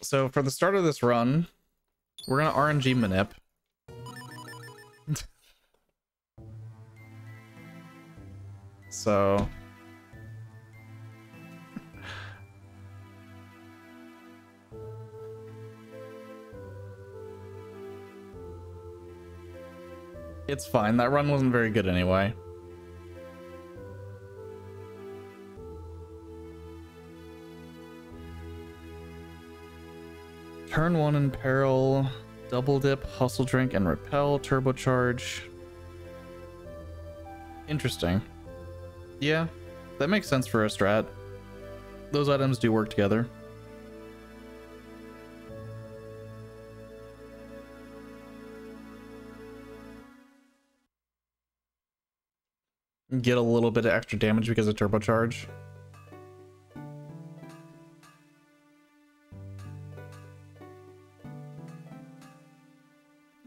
So for the start of this run, we're gonna RNG manip. so It's fine. That run wasn't very good anyway. Turn one in peril, double dip, hustle drink, and repel, turbocharge. Interesting. Yeah, that makes sense for a strat. Those items do work together. Get a little bit of extra damage because of turbocharge.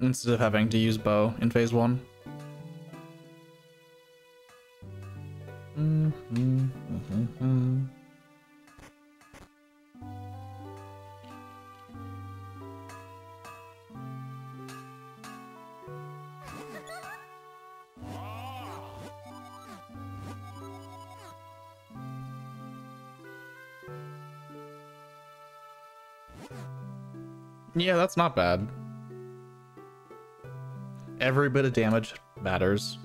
Instead of having to use bow in phase one. Mm -hmm, mm -hmm. Yeah, that's not bad. Every bit of damage matters.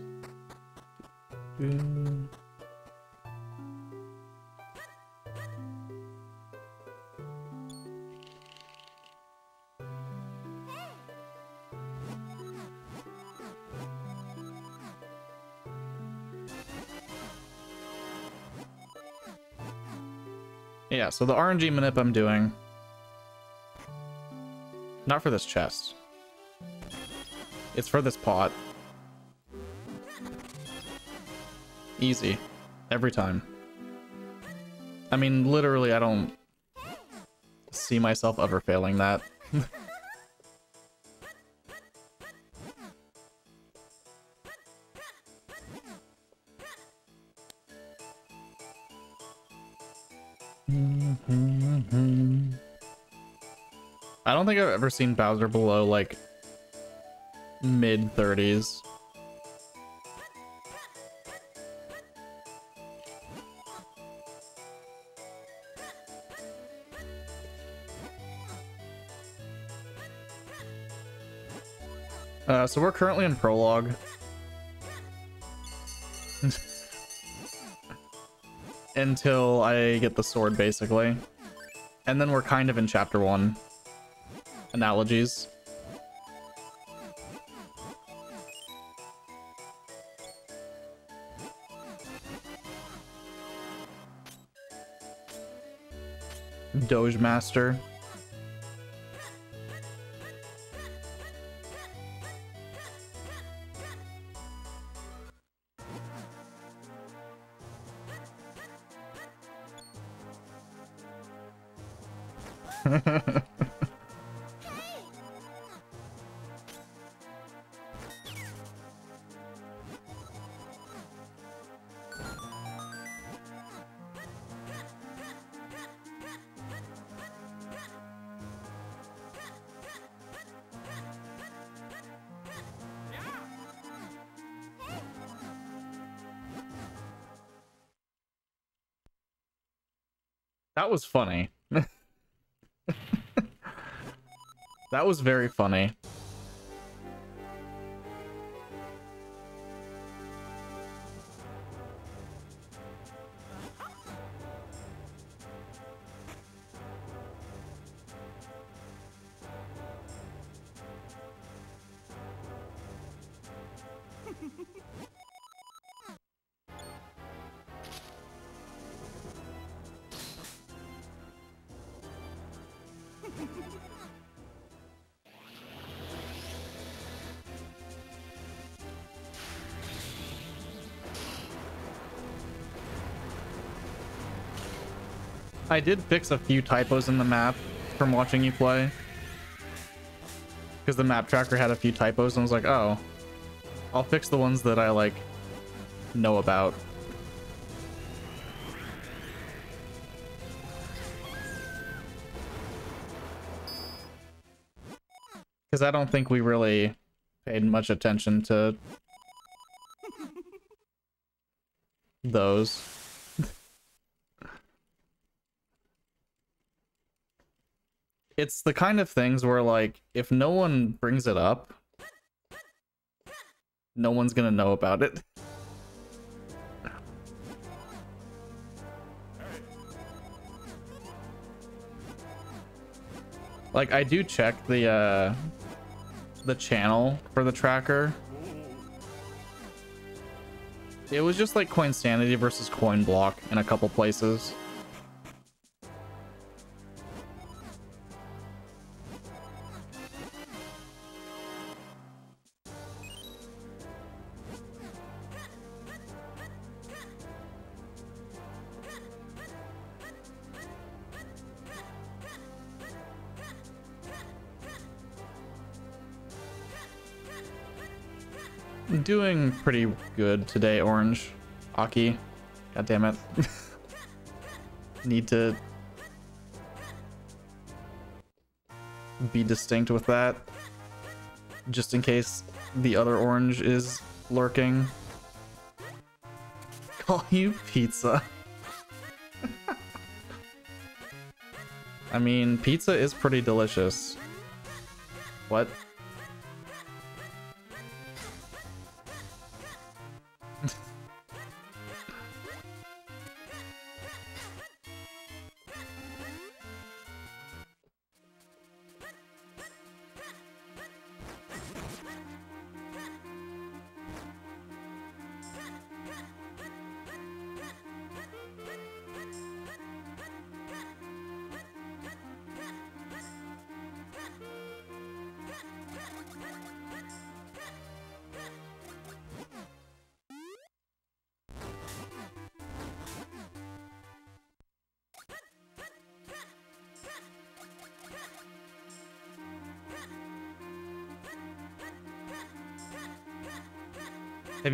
Yeah, so the RNG manip I'm doing not for this chest. It's for this pot. Easy. Every time. I mean, literally, I don't see myself ever failing that. I don't think I've ever seen Bowser below like mid 30s. Uh, so we're currently in prologue. Until I get the sword, basically. And then we're kind of in chapter one analogies. Doge Master. Was funny. that was very funny. I did fix a few typos in the map from watching you play. Because the map tracker had a few typos and I was like, oh, I'll fix the ones that I like know about. Because I don't think we really paid much attention to those. It's the kind of things where like if no one brings it up no one's gonna know about it. Like i do check the uh the channel for the tracker. It was just like coin sanity versus coin block in a couple places doing pretty good today, Orange. Aki. God damn it. Need to be distinct with that. Just in case the other orange is lurking. Call you pizza. I mean, pizza is pretty delicious. What?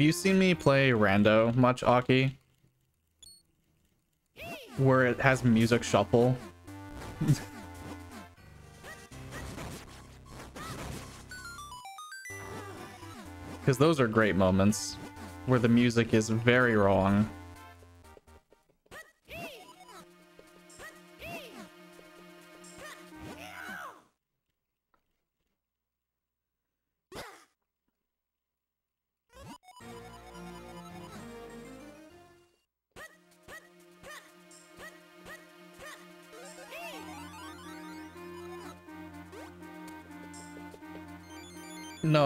You seen me play Rando much, Aki? Where it has music shuffle? Because those are great moments where the music is very wrong.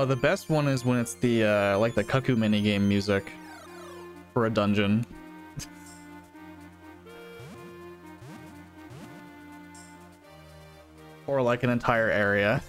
The best one is when it's the, uh, like the Cuckoo minigame music for a dungeon. or like an entire area.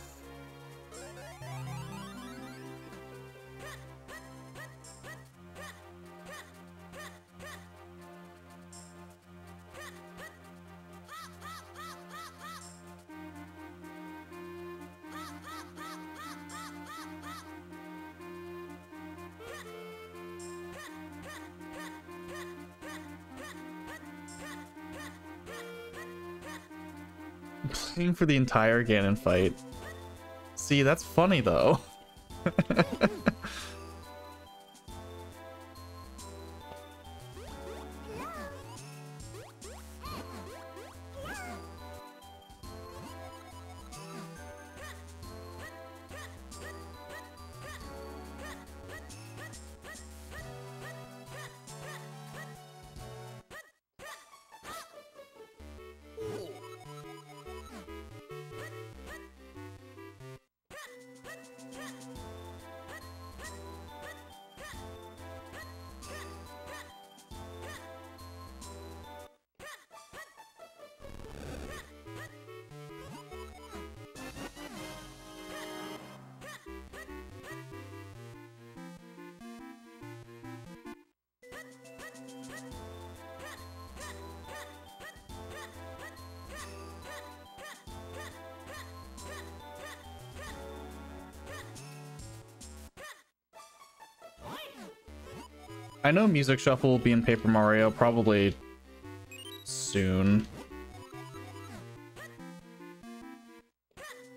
For the entire Ganon fight. See, that's funny though. I know Music Shuffle will be in Paper Mario probably soon.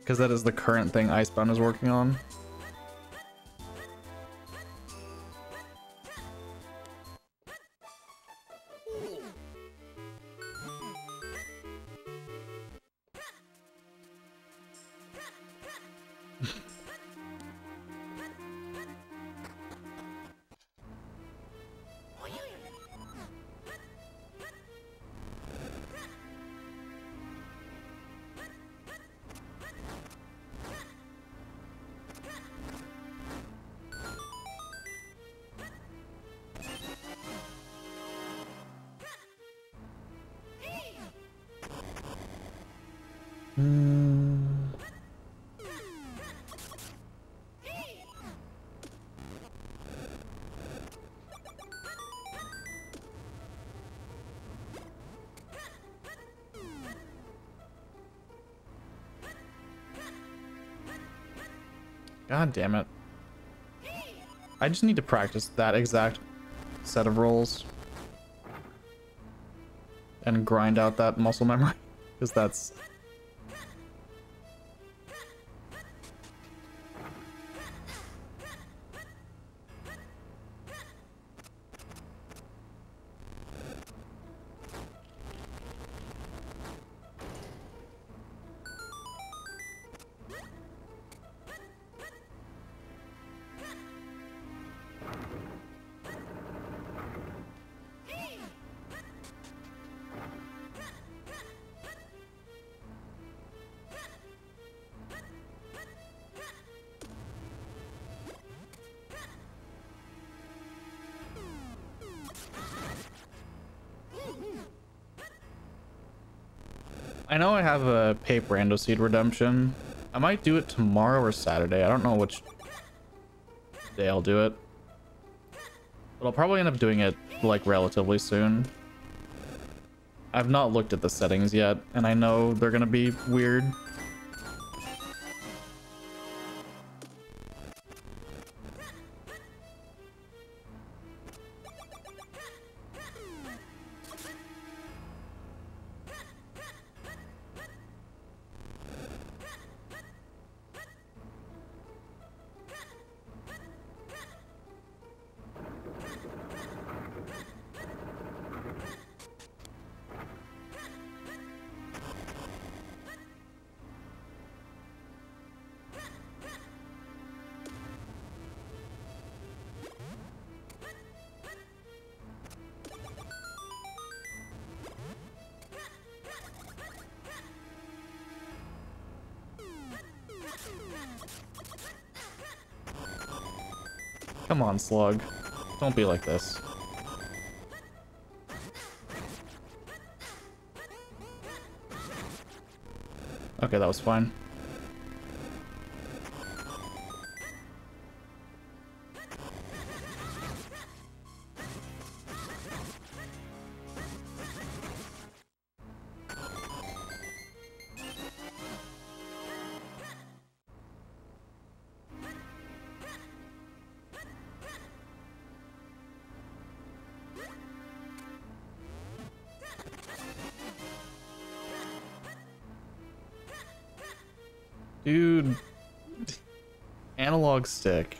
Because that is the current thing Icebound is working on. Damn it. I just need to practice that exact set of rolls. And grind out that muscle memory. Because that's Pape Rando Seed Redemption. I might do it tomorrow or Saturday. I don't know which day I'll do it. But I'll probably end up doing it, like, relatively soon. I've not looked at the settings yet, and I know they're gonna be weird. Slug. Don't be like this. Okay, that was fine. Stick.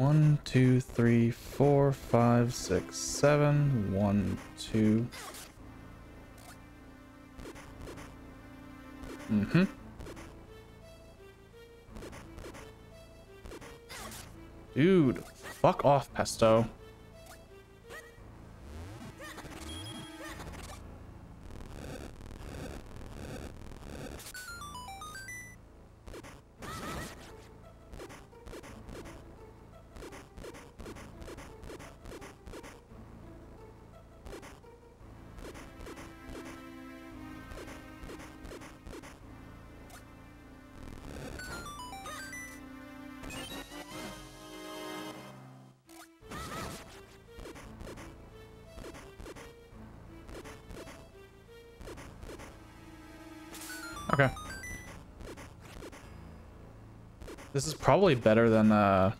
One, two, three, four, five, six, seven. One, two. Mm-hmm. Dude, fuck off, Pesto. Probably better than, uh...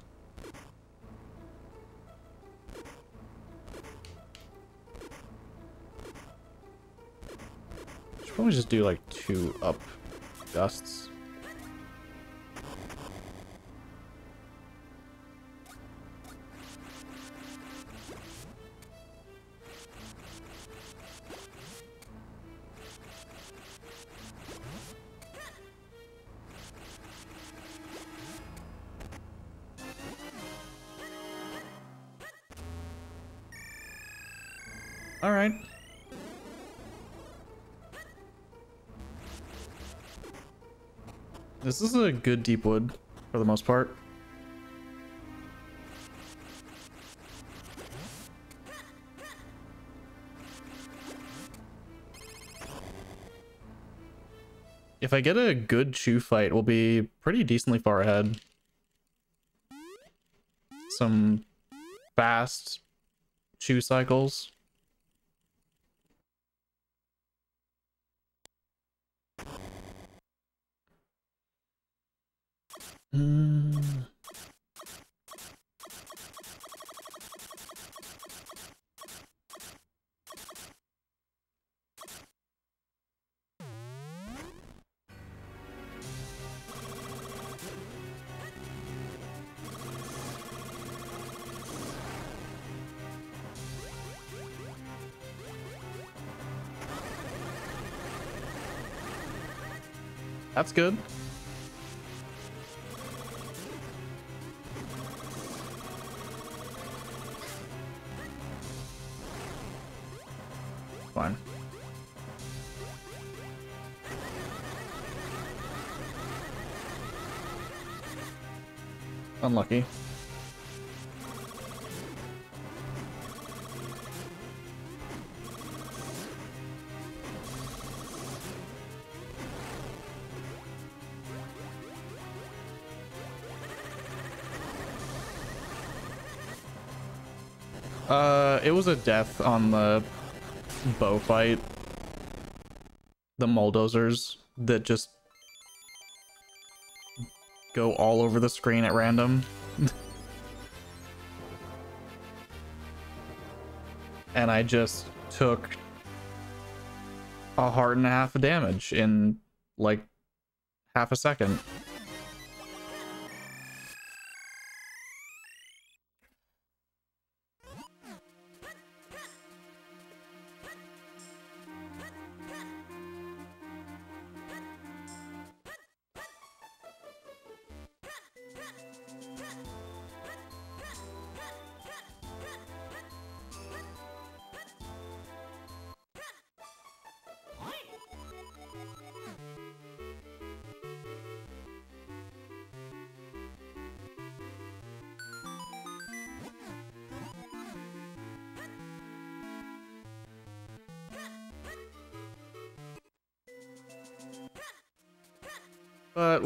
Should probably just do like two up gusts. This is a good Deepwood for the most part. If I get a good Chu fight, we'll be pretty decently far ahead. Some fast Chu cycles. That's good. Fine. Unlucky. A death on the bow fight. The Mulldozers that just go all over the screen at random. and I just took a heart and a half of damage in like half a second.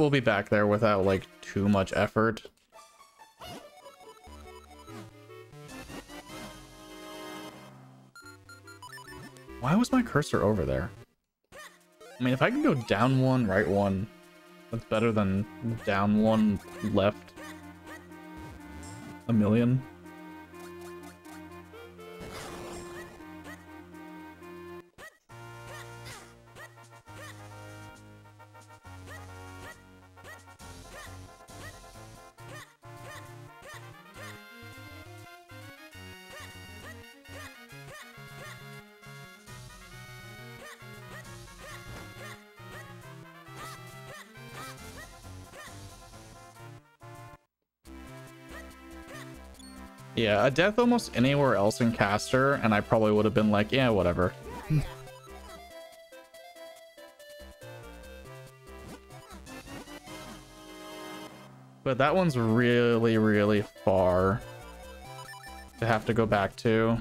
We'll be back there without like too much effort. Why was my cursor over there? I mean, if I can go down one, right one, that's better than down one, left a million. Yeah, a death almost anywhere else in Castor, and I probably would have been like, yeah, whatever. but that one's really, really far to have to go back to.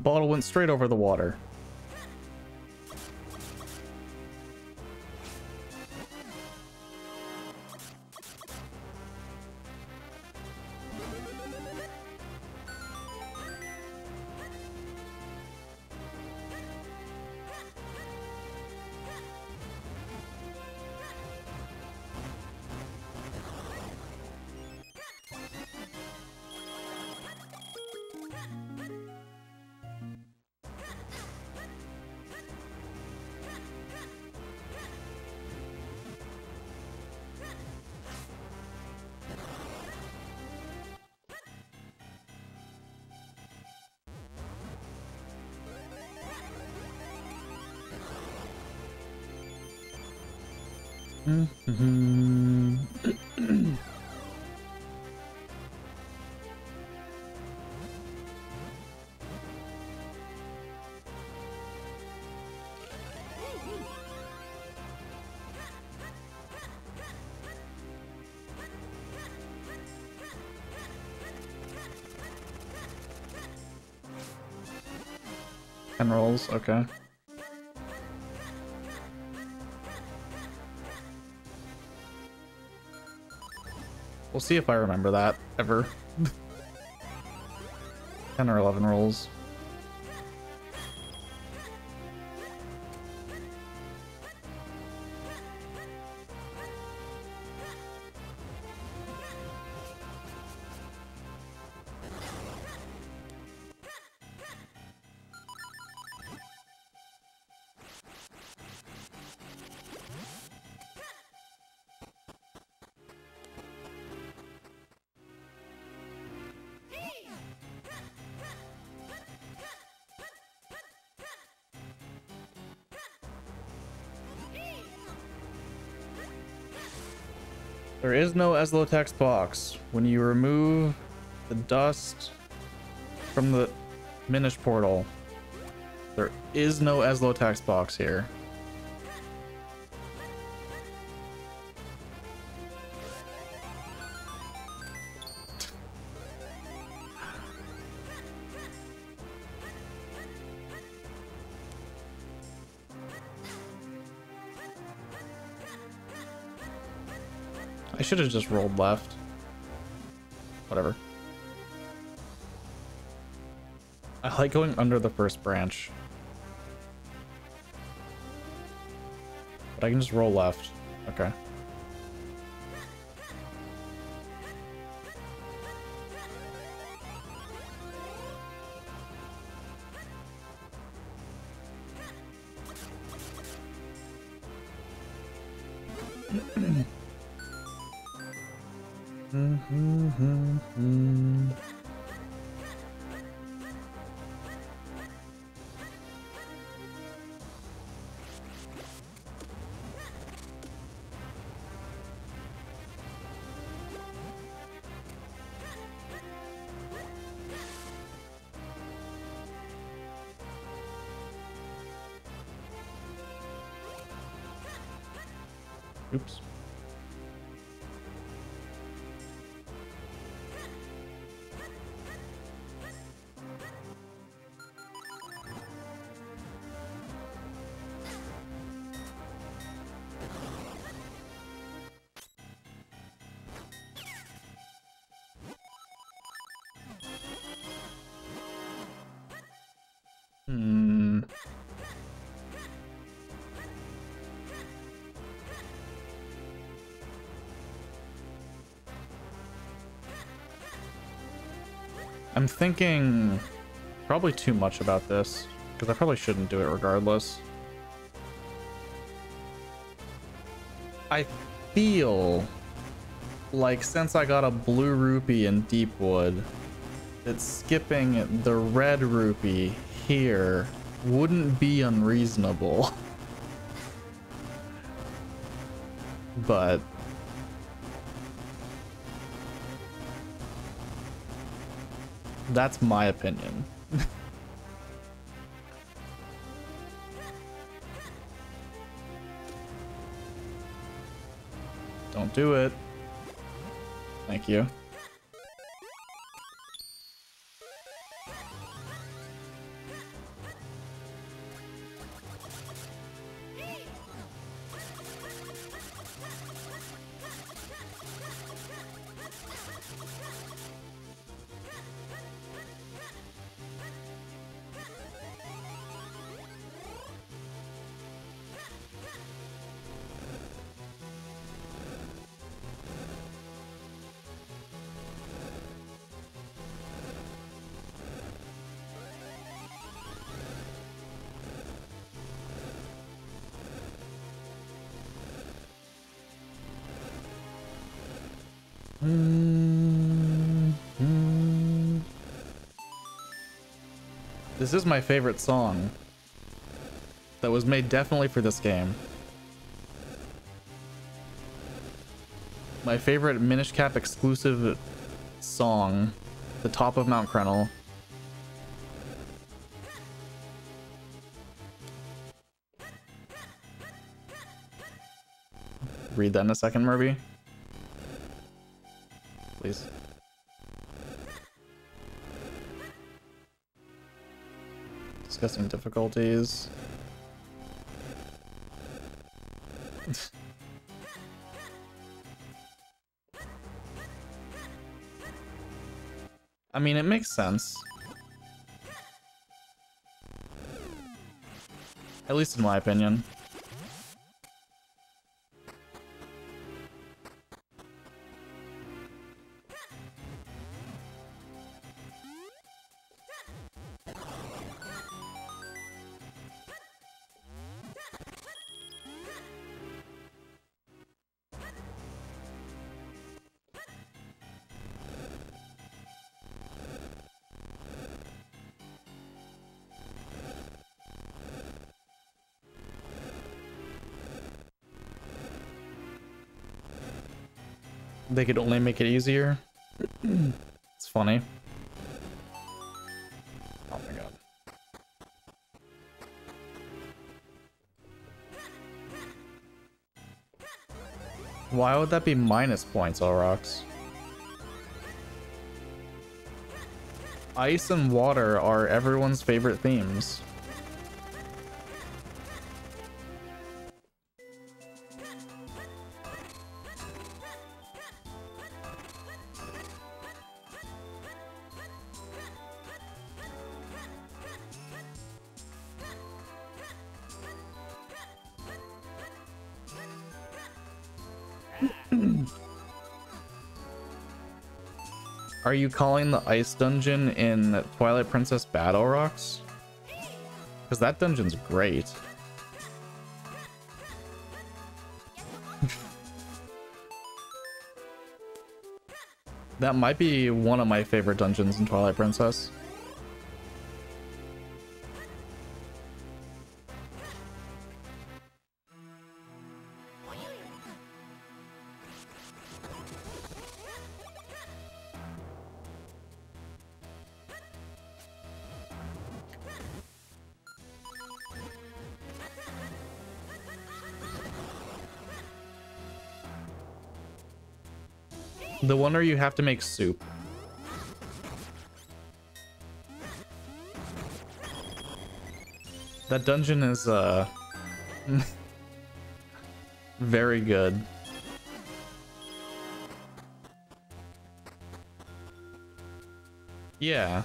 The bottle went straight over the water. Ten rolls, okay. We'll see if I remember that ever. 10 or 11 rolls. Is no Ezlo text box. When you remove the dust from the Minish portal, there is no Ezlo text box here. I should have just rolled left. Whatever. I like going under the first branch. But I can just roll left. Okay. I'm thinking probably too much about this because I probably shouldn't do it regardless. I feel like since I got a blue rupee in Deepwood, that skipping the red rupee here wouldn't be unreasonable. but that's my opinion. Don't do it. Thank you. This is my favorite song that was made definitely for this game. My favorite Minish Cap exclusive song, The Top of Mount Crenel. Read that in a second, Murby. Discussing difficulties. I mean, it makes sense. At least in my opinion. They could only make it easier. it's funny. Oh my god. Why would that be minus points, Aurochs? Ice and water are everyone's favorite themes. Are you calling the ice dungeon in Twilight Princess Battle Rocks? Because that dungeon's great. That might be one of my favorite dungeons in Twilight Princess. Where you have to make soup. That dungeon is, uh... very good. Yeah.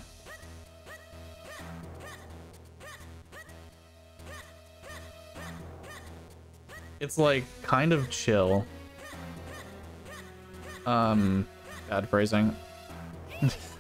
It's like kind of chill. Um, bad phrasing.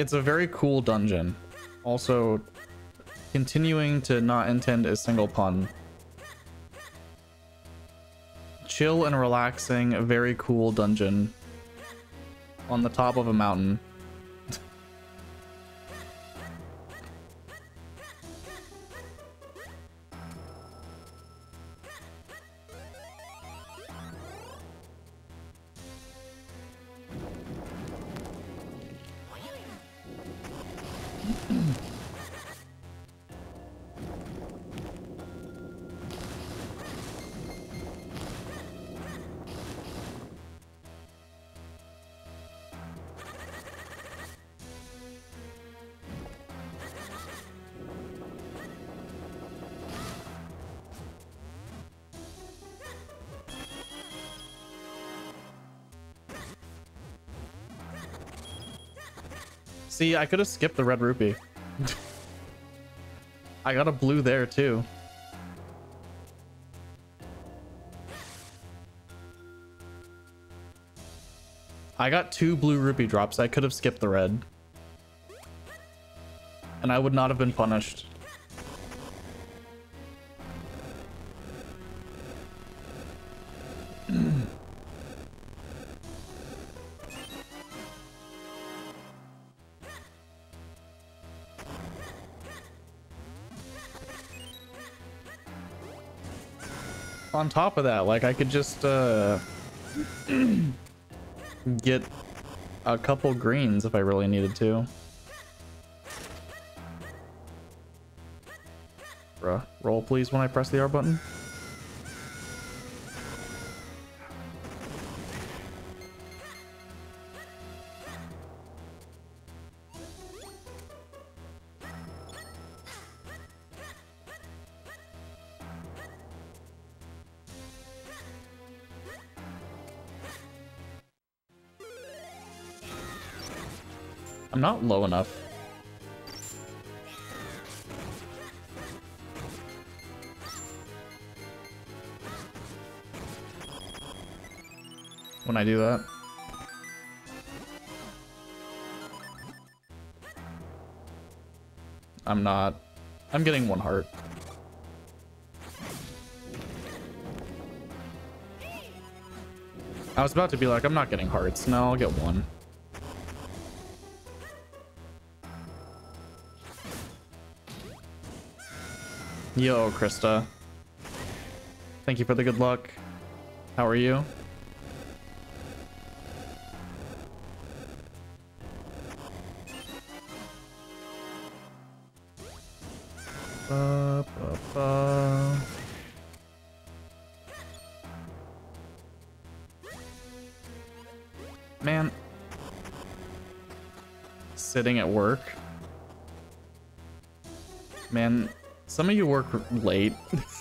it's a very cool dungeon. Also, continuing to not intend a single pun. Chill and relaxing, very cool dungeon on the top of a mountain. See, I could have skipped the red rupee. I got a blue there too. I got two blue rupee drops. I could have skipped the red. And I would not have been punished. Top of that, like I could just uh, get a couple greens if I really needed to. Bruh, roll please when I press the R button. Low enough. When I do that. I'm not. I'm getting one heart. I was about to be like, I'm not getting hearts. No, I'll get one. Yo, Krista. Thank you for the good luck. How are you? Some of you work late.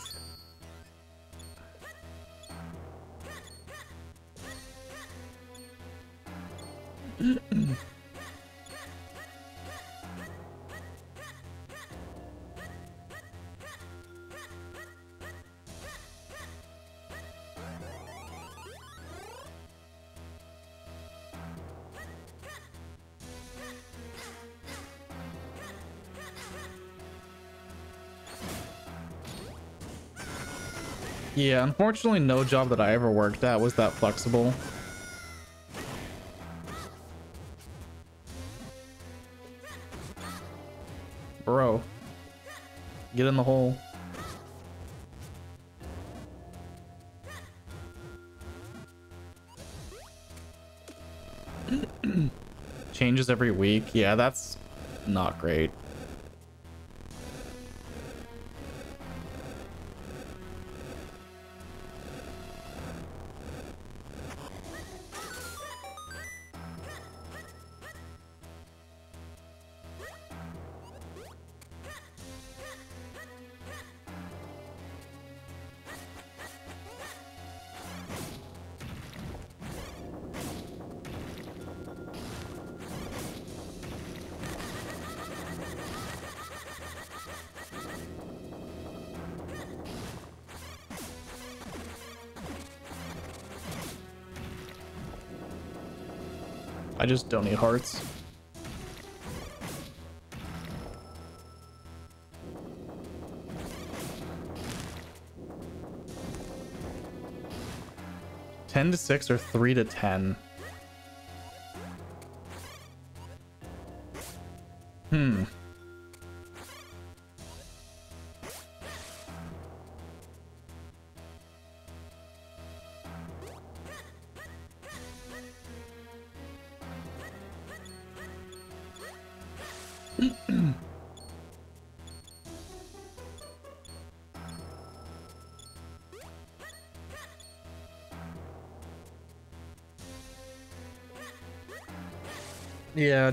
Yeah, unfortunately no job that I ever worked at was that flexible. Bro. Get in the hole. Changes every week. Yeah, that's not great. Just don't need hearts. Ten to six or three to ten.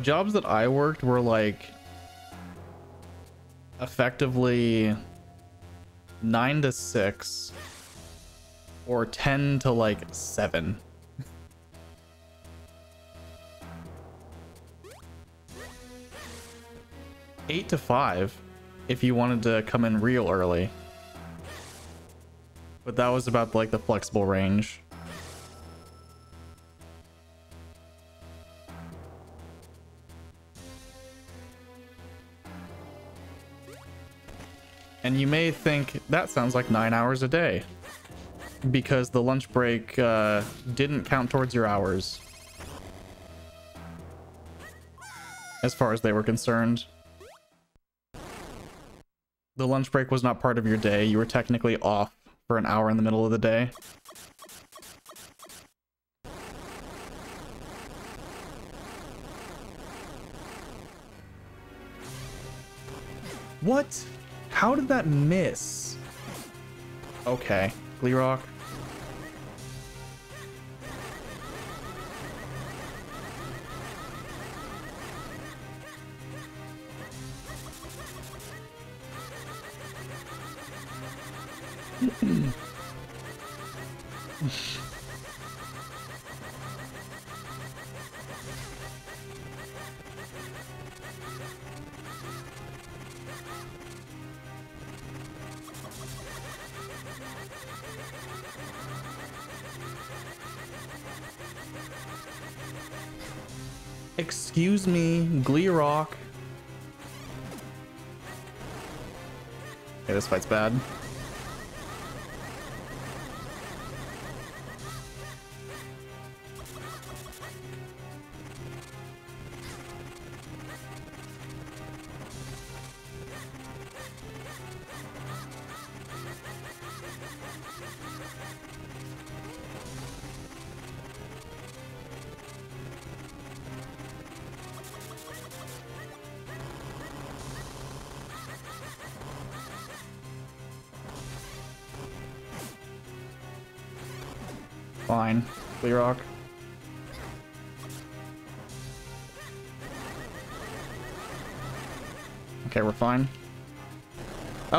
Jobs that I worked were like effectively 9 to 6 or 10 to like 7. Eight to five if you wanted to come in real early. But that was about like the flexible range. Think that sounds like nine hours a day because the lunch break uh, didn't count towards your hours as far as they were concerned. The lunch break was not part of your day. You were technically off for an hour in the middle of the day. What? How did that miss? Okay, Gleerok. Excuse me, Gleerok. Hey, this fight's bad.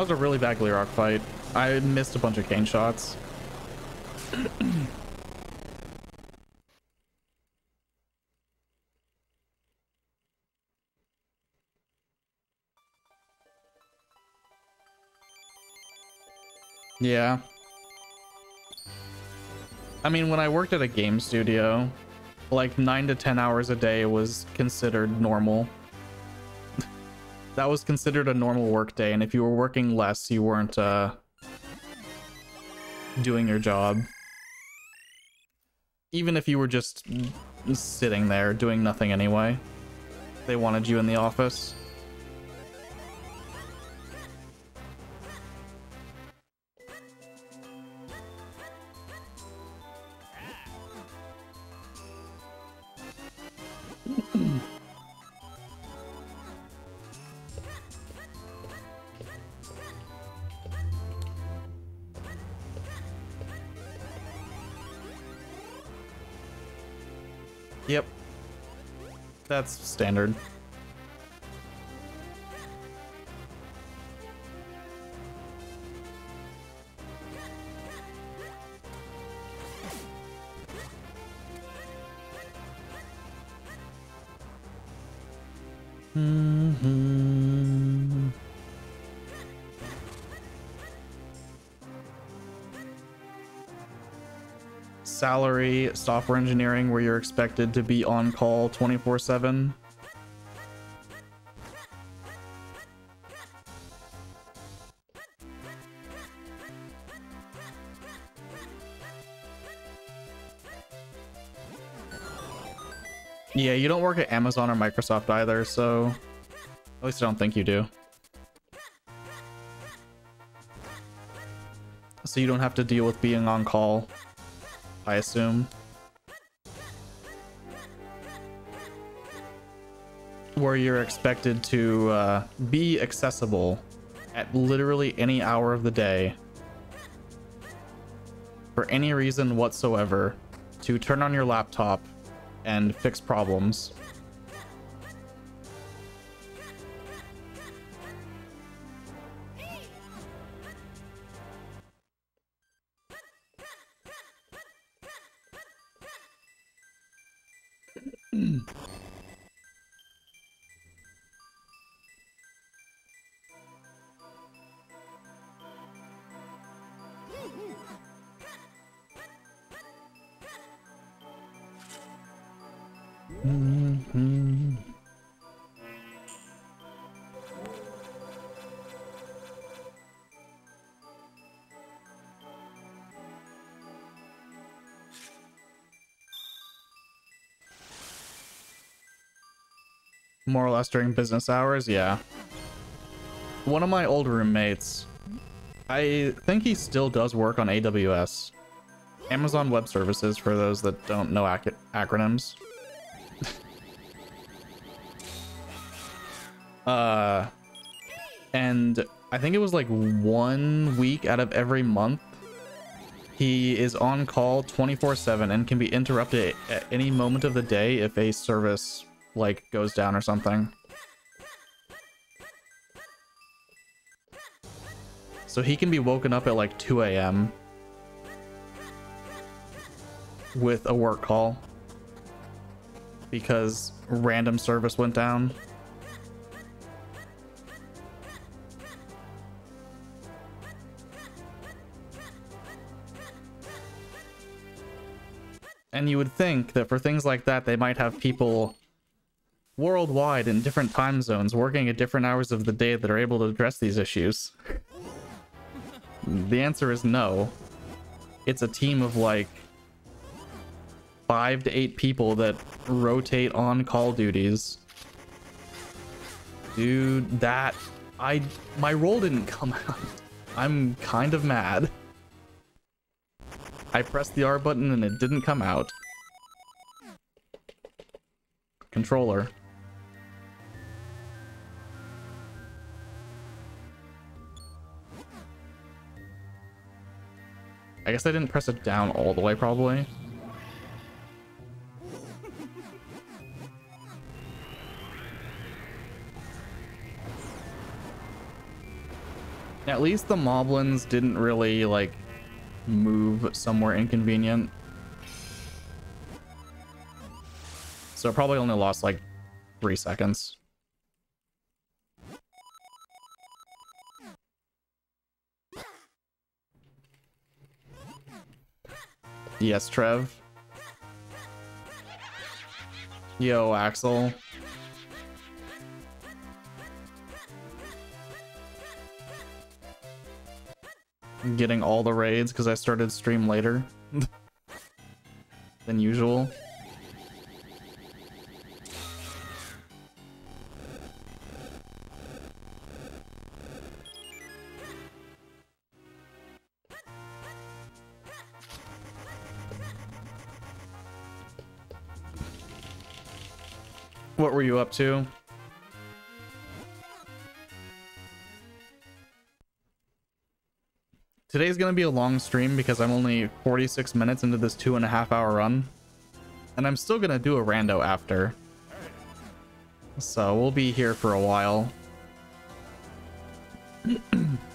Was a really bad Gleerok fight. I missed a bunch of cane shots. yeah. I mean, when I worked at a game studio, like 9 to 10 hours a day was considered normal. That was considered a normal work day, and if you were working less, you weren't uh, doing your job. Even if you were just sitting there doing nothing anyway. They wanted you in the office. Standard. Software engineering, where you're expected to be on call 24 7. Yeah, you don't work at Amazon or Microsoft either, so at least I don't think you do. So you don't have to deal with being on call, I assume. Where you're expected to uh, be accessible at literally any hour of the day for any reason whatsoever to turn on your laptop and fix problems. More or less during business hours, yeah. One of my old roommates, I think he still does work on AWS. Amazon Web Services, for those that don't know ac acronyms. uh, and I think it was like one week out of every month, he is on call 24 7 and can be interrupted at any moment of the day if a service like goes down or something. So he can be woken up at like 2 a.m. with a work call because random service went down. And you would think that for things like that, they might have people worldwide in different time zones working at different hours of the day that are able to address these issues. the answer is no. It's a team of like five to eight people that rotate on call duties. Dude, that I my role didn't come out. I'm kind of mad. I pressed the R button and it didn't come out. Controller. I guess I didn't press it down all the way, probably. At least the moblins didn't really, like, move somewhere inconvenient. So probably only lost, like, three seconds. Yes, Trev. Yo, Axel. I'm getting all the raids because I started stream later than usual. Were you up to? Today's gonna be a long stream because I'm only 46 minutes into this two and a half hour run. And I'm still gonna do a rando after. So we'll be here for a while.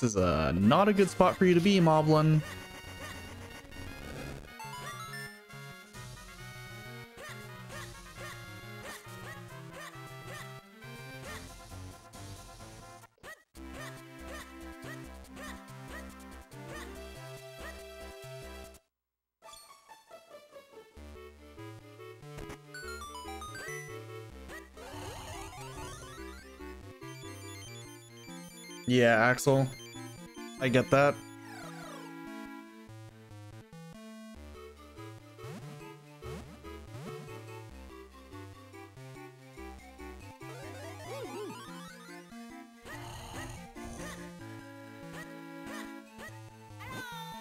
This is a not a good spot for you to be, Moblin. Yeah, Axel. I get that.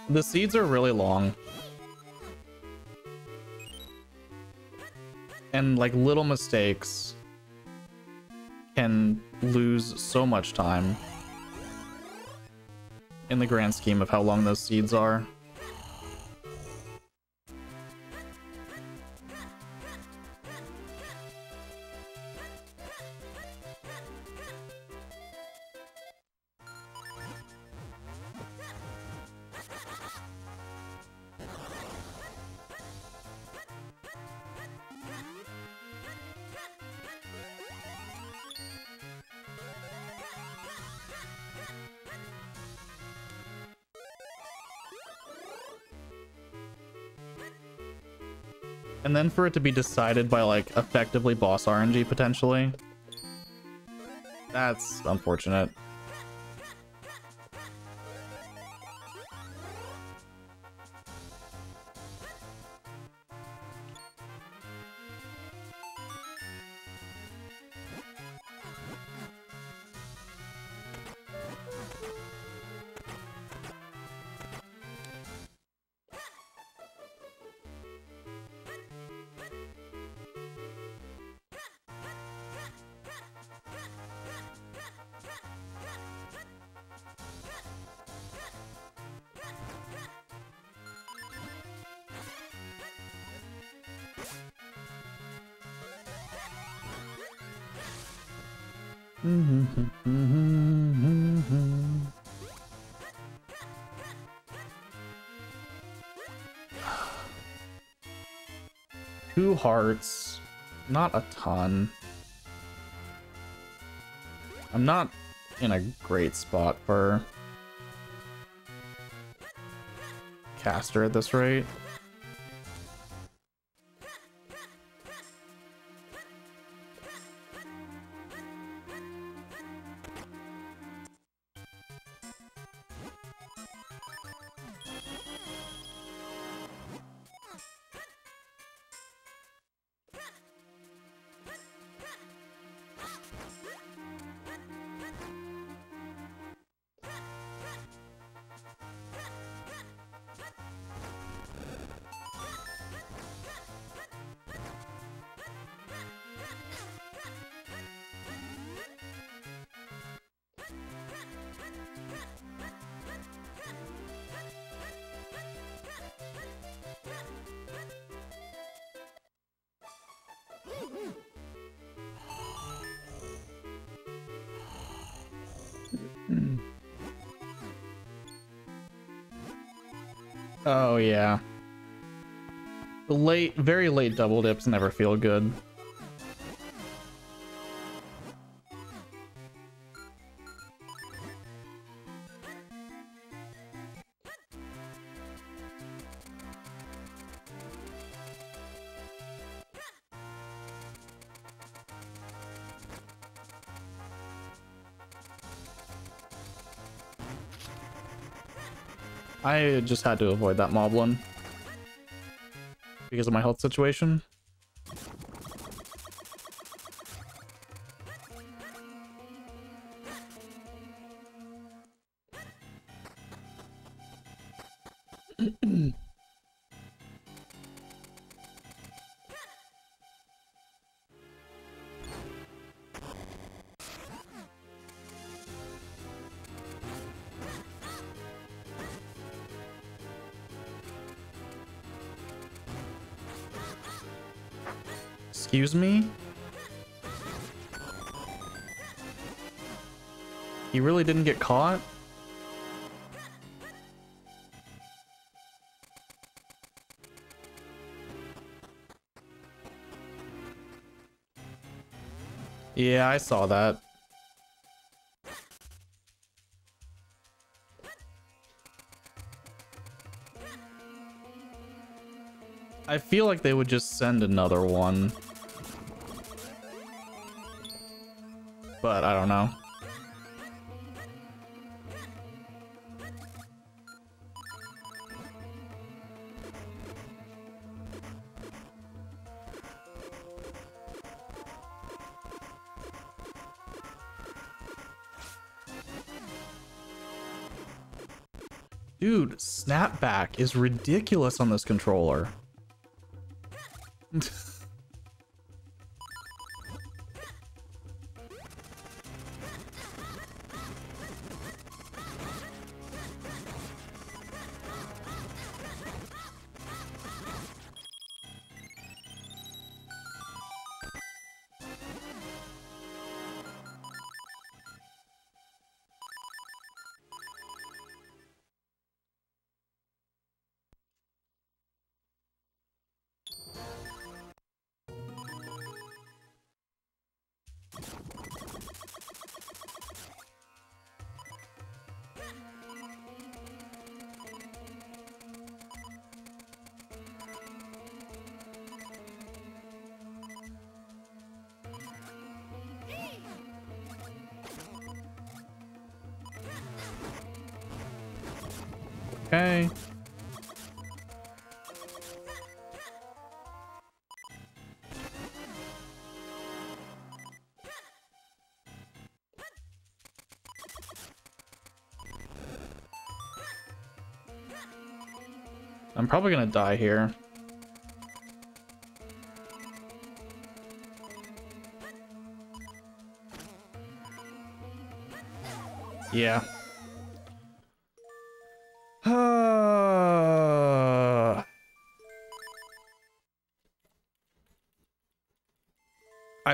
The seeds are really long. And like little mistakes can lose so much time in the grand scheme of how long those seeds are. For it to be decided by like effectively boss RNG potentially. That's unfortunate. Two hearts. Not a ton. I'm not in a great spot for Castor at this rate. Late, very late double dips never feel good. I just had to avoid that moblin because of my health situation. Caught? Yeah, I saw that. I feel like they would just send another one. But I don't know. Snapback is ridiculous on this controller. I'm probably gonna die here. Yeah. I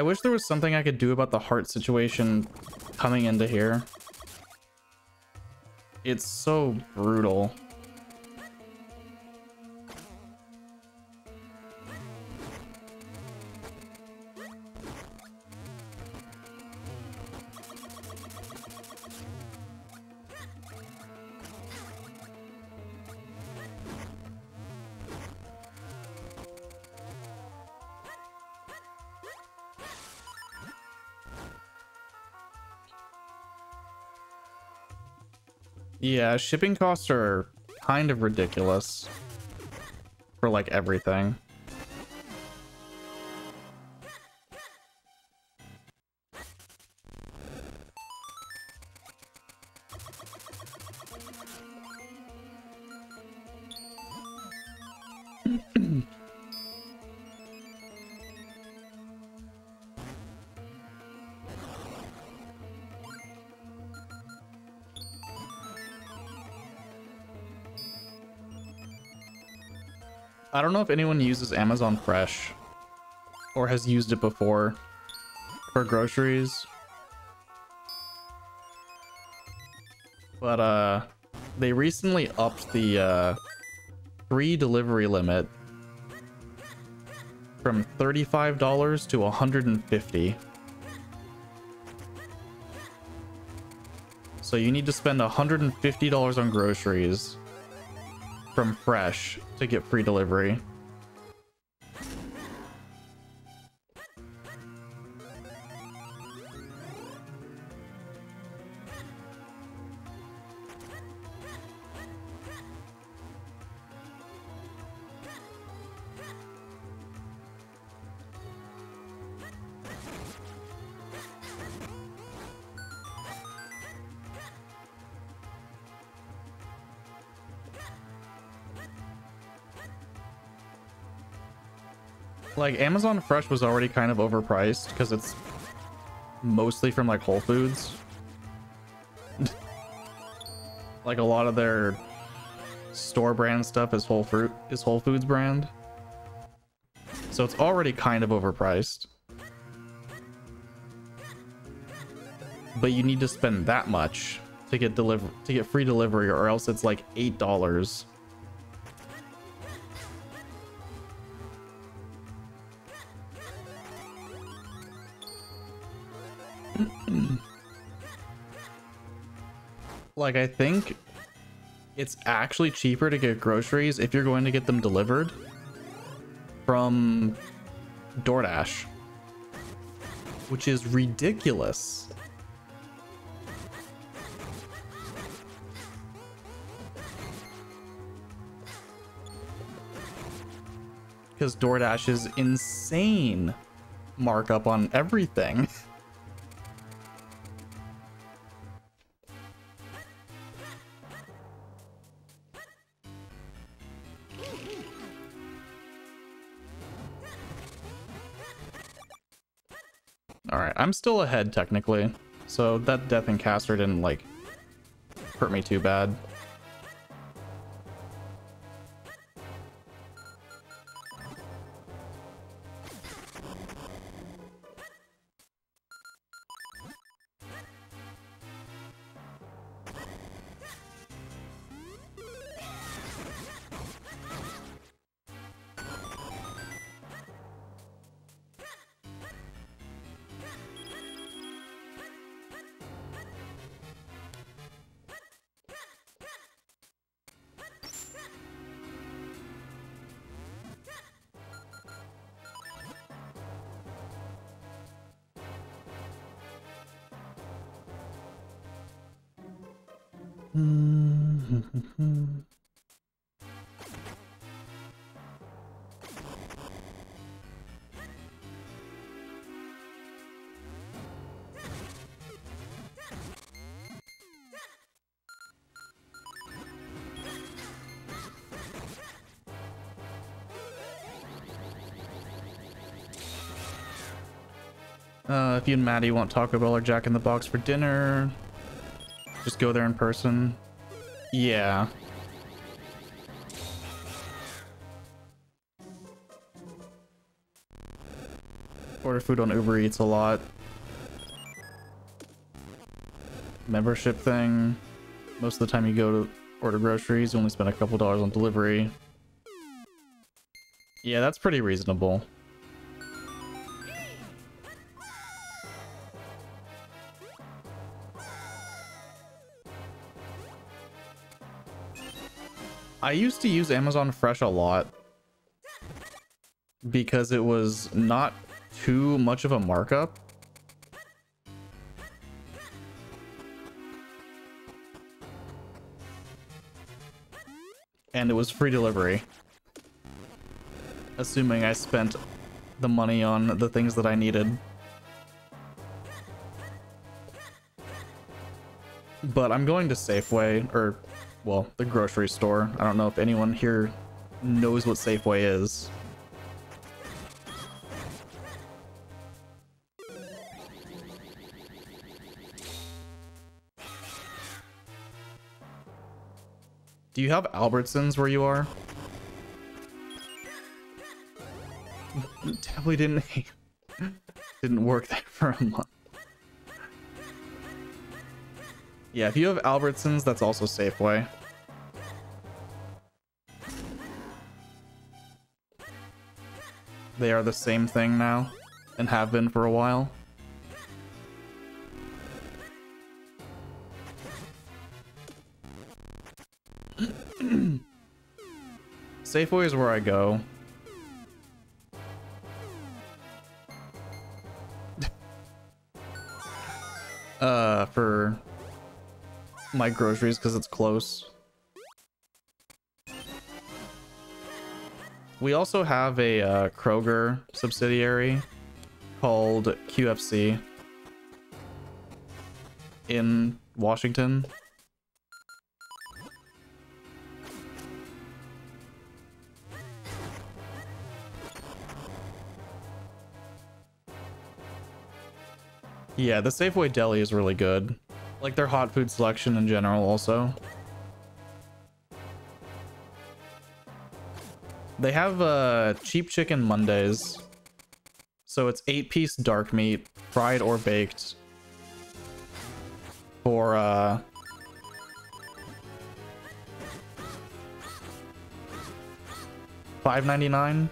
wish there was something I could do about the heart situation coming into here. It's so brutal. Yeah, shipping costs are kind of ridiculous for like everything. Don't know if anyone uses Amazon Fresh or has used it before for groceries. But uh they recently upped the uh free delivery limit from $35 to 150 So you need to spend $150 on groceries from Fresh to get free delivery. Like Amazon Fresh was already kind of overpriced because it's mostly from like Whole Foods. like a lot of their store brand stuff is Whole Fruit is Whole Foods brand. So it's already kind of overpriced. But you need to spend that much to get deliver to get free delivery or else it's like eight dollars like I think it's actually cheaper to get groceries if you're going to get them delivered from DoorDash, which is ridiculous. Because DoorDash is insane markup on everything. I'm still ahead technically, so that death and Castor didn't like hurt me too bad. Uh, if you and Maddie want Taco Bell or Jack in the Box for dinner, just go there in person. Yeah. Order food on Uber Eats a lot. Membership thing. Most of the time you go to order groceries, you only spend a couple dollars on delivery. Yeah, that's pretty reasonable. Used to use Amazon Fresh a lot because it was not too much of a markup. And it was free delivery. Assuming I spent the money on the things that I needed. But I'm going to Safeway, or well, the grocery store. I don't know if anyone here knows what Safeway is. Do you have Albertsons where you are? Definitely didn't didn't work there for a month. Yeah, if you have Albertsons, that's also Safeway. They are the same thing now, and have been for a while. Safeway is where I go my groceries because it's close. We also have a uh, Kroger subsidiary called QFC in Washington. Yeah, the Safeway deli is really good. Like their hot food selection in general also. They have uh, cheap chicken Mondays. So it's eight piece dark meat, fried or baked. For uh five ninety nine.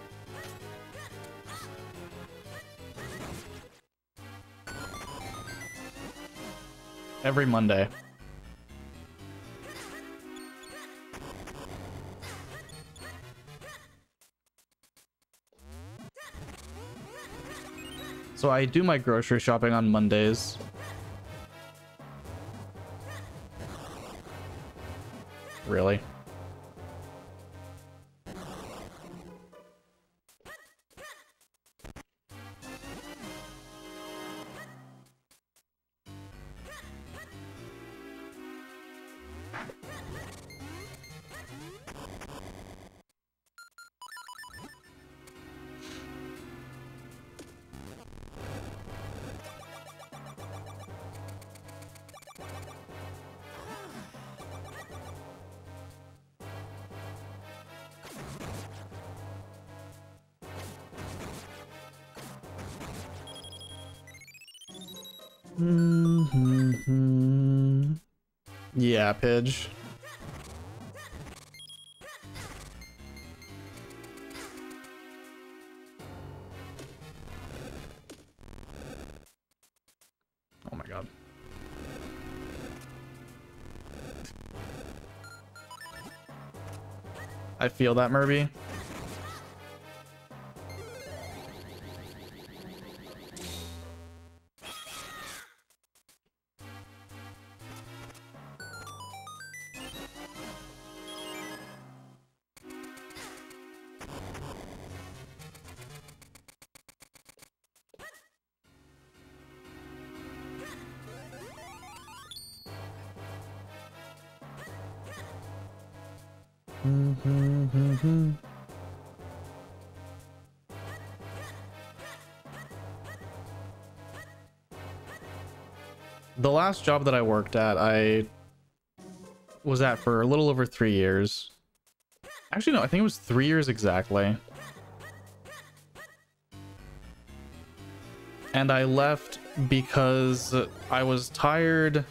Every Monday. So I do my grocery shopping on Mondays. Really? Pidge. Oh my god. I feel that, Murby. The last job that I worked at, I was at for a little over three years. Actually, no, I think it was three years exactly. And I left because I was tired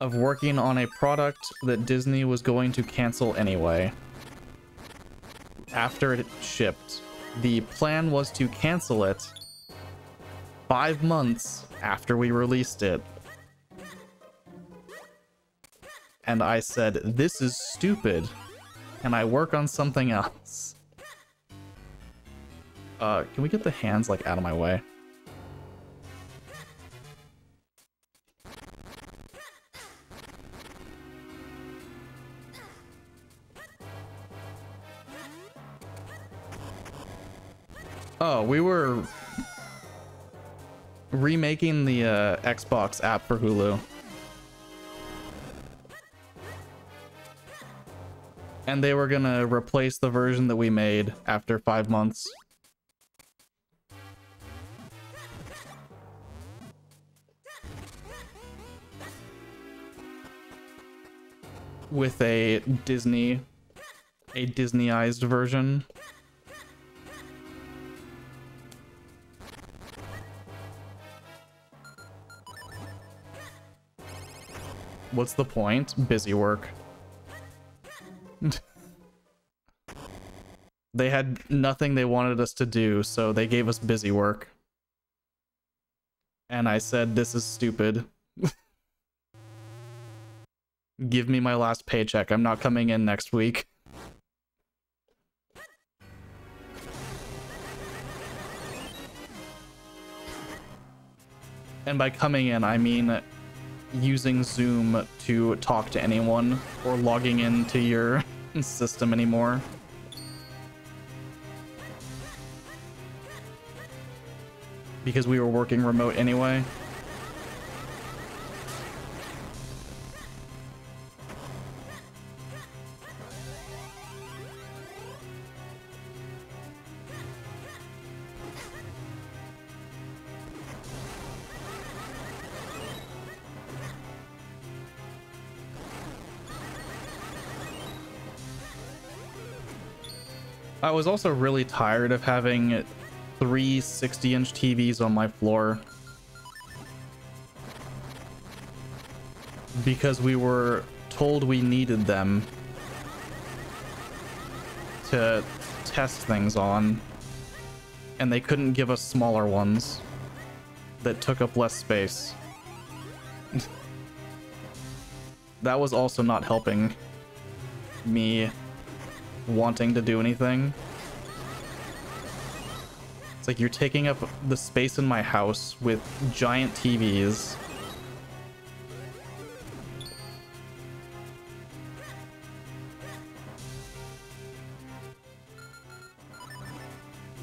of working on a product that Disney was going to cancel anyway. After it shipped. The plan was to cancel it five months after we released it. And I said, this is stupid. Can I work on something else? Uh, can we get the hands, like, out of my way? Xbox app for Hulu. And they were gonna replace the version that we made after five months. With a Disney, a Disneyized version. What's the point? Busy work. They had nothing they wanted us to do, so they gave us busy work. And I said, this is stupid. Give me my last paycheck. I'm not coming in next week. And by coming in, I mean using Zoom to talk to anyone or logging into your system anymore. Because we were working remote anyway. Was also really tired of having three 60 inch TVs on my floor. Because we were told we needed them to test things on. And they couldn't give us smaller ones that took up less space. that was also not helping me wanting to do anything. It's like you're taking up the space in my house with giant TVs.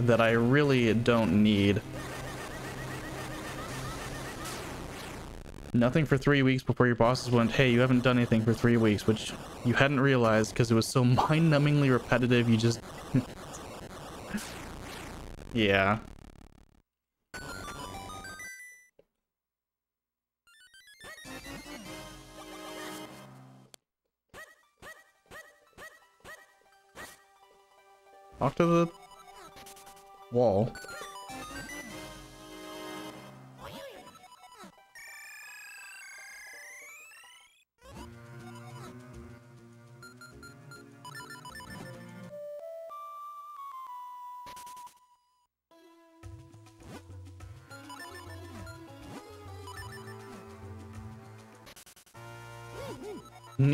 That I really don't need. Nothing for three weeks before your bosses went, hey, you haven't done anything for three weeks, which you hadn't realized because it was so mind-numbingly repetitive, you just... yeah. Talk to the wall.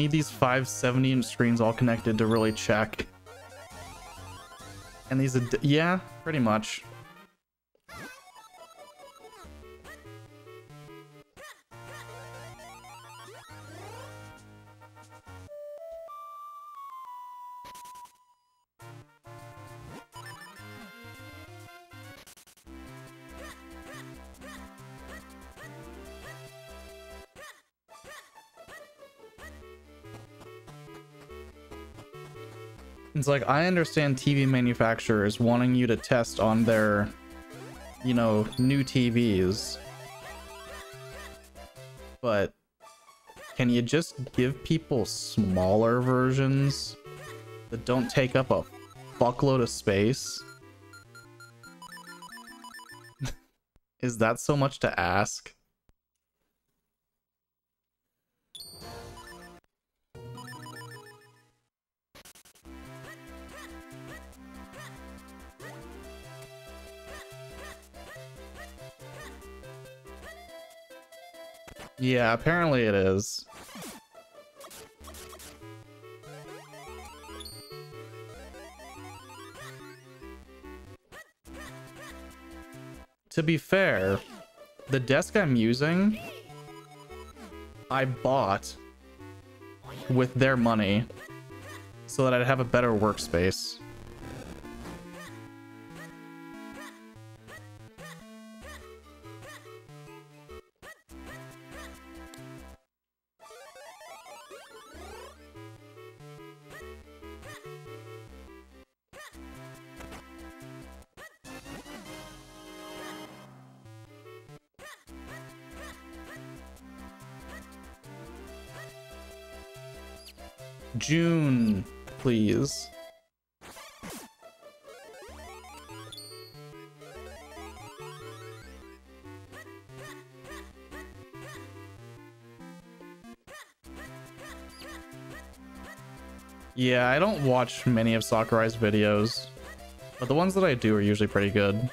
Need these five 70 inch screens all connected to really check. And these, yeah, pretty much. Like, I understand TV manufacturers wanting you to test on their, you know, new TVs. But can you just give people smaller versions that don't take up a fuckload of space? Is that so much to ask? Yeah, apparently it is. To be fair, the desk I'm using, I bought with their money so that I'd have a better workspace. Yeah, I don't watch many of Sakurai's videos. But the ones that I do are usually pretty good.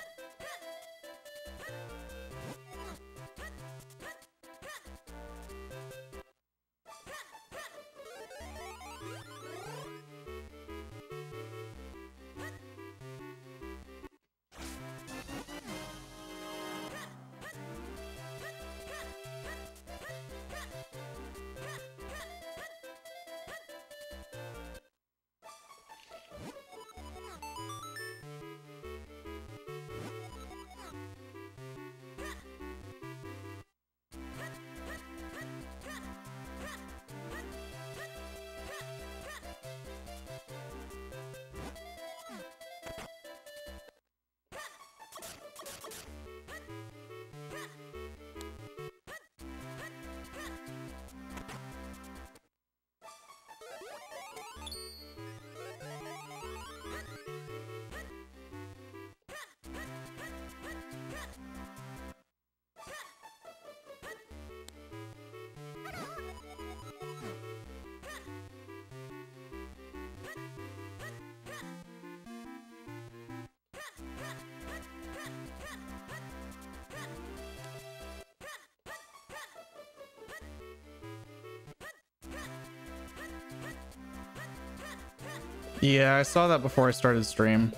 Yeah, I saw that before I started stream.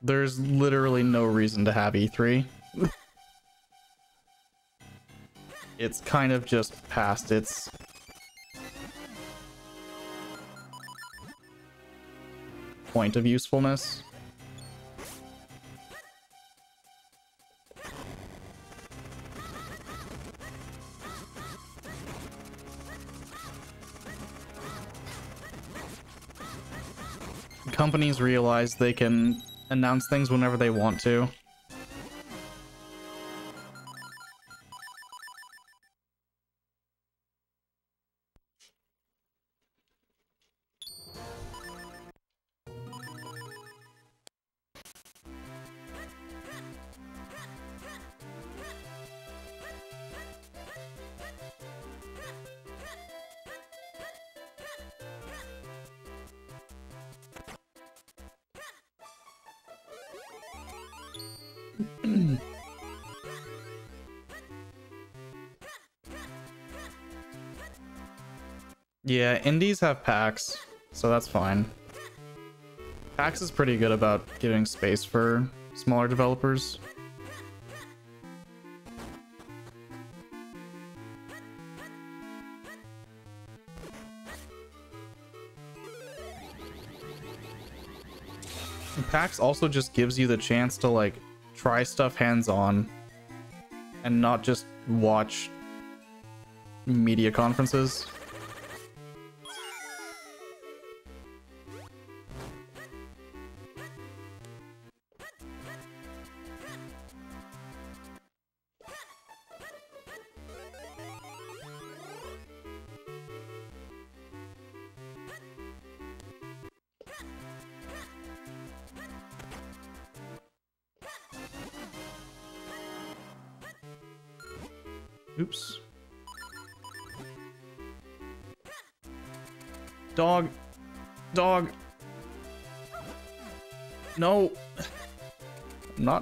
There's literally no reason to have E3. it's kind of just past its point of usefulness. Companies realize they can announce things whenever they want to. Yeah, indies have PAX, so that's fine. PAX is pretty good about giving space for smaller developers. PAX also just gives you the chance to like try stuff hands-on and not just watch media conferences.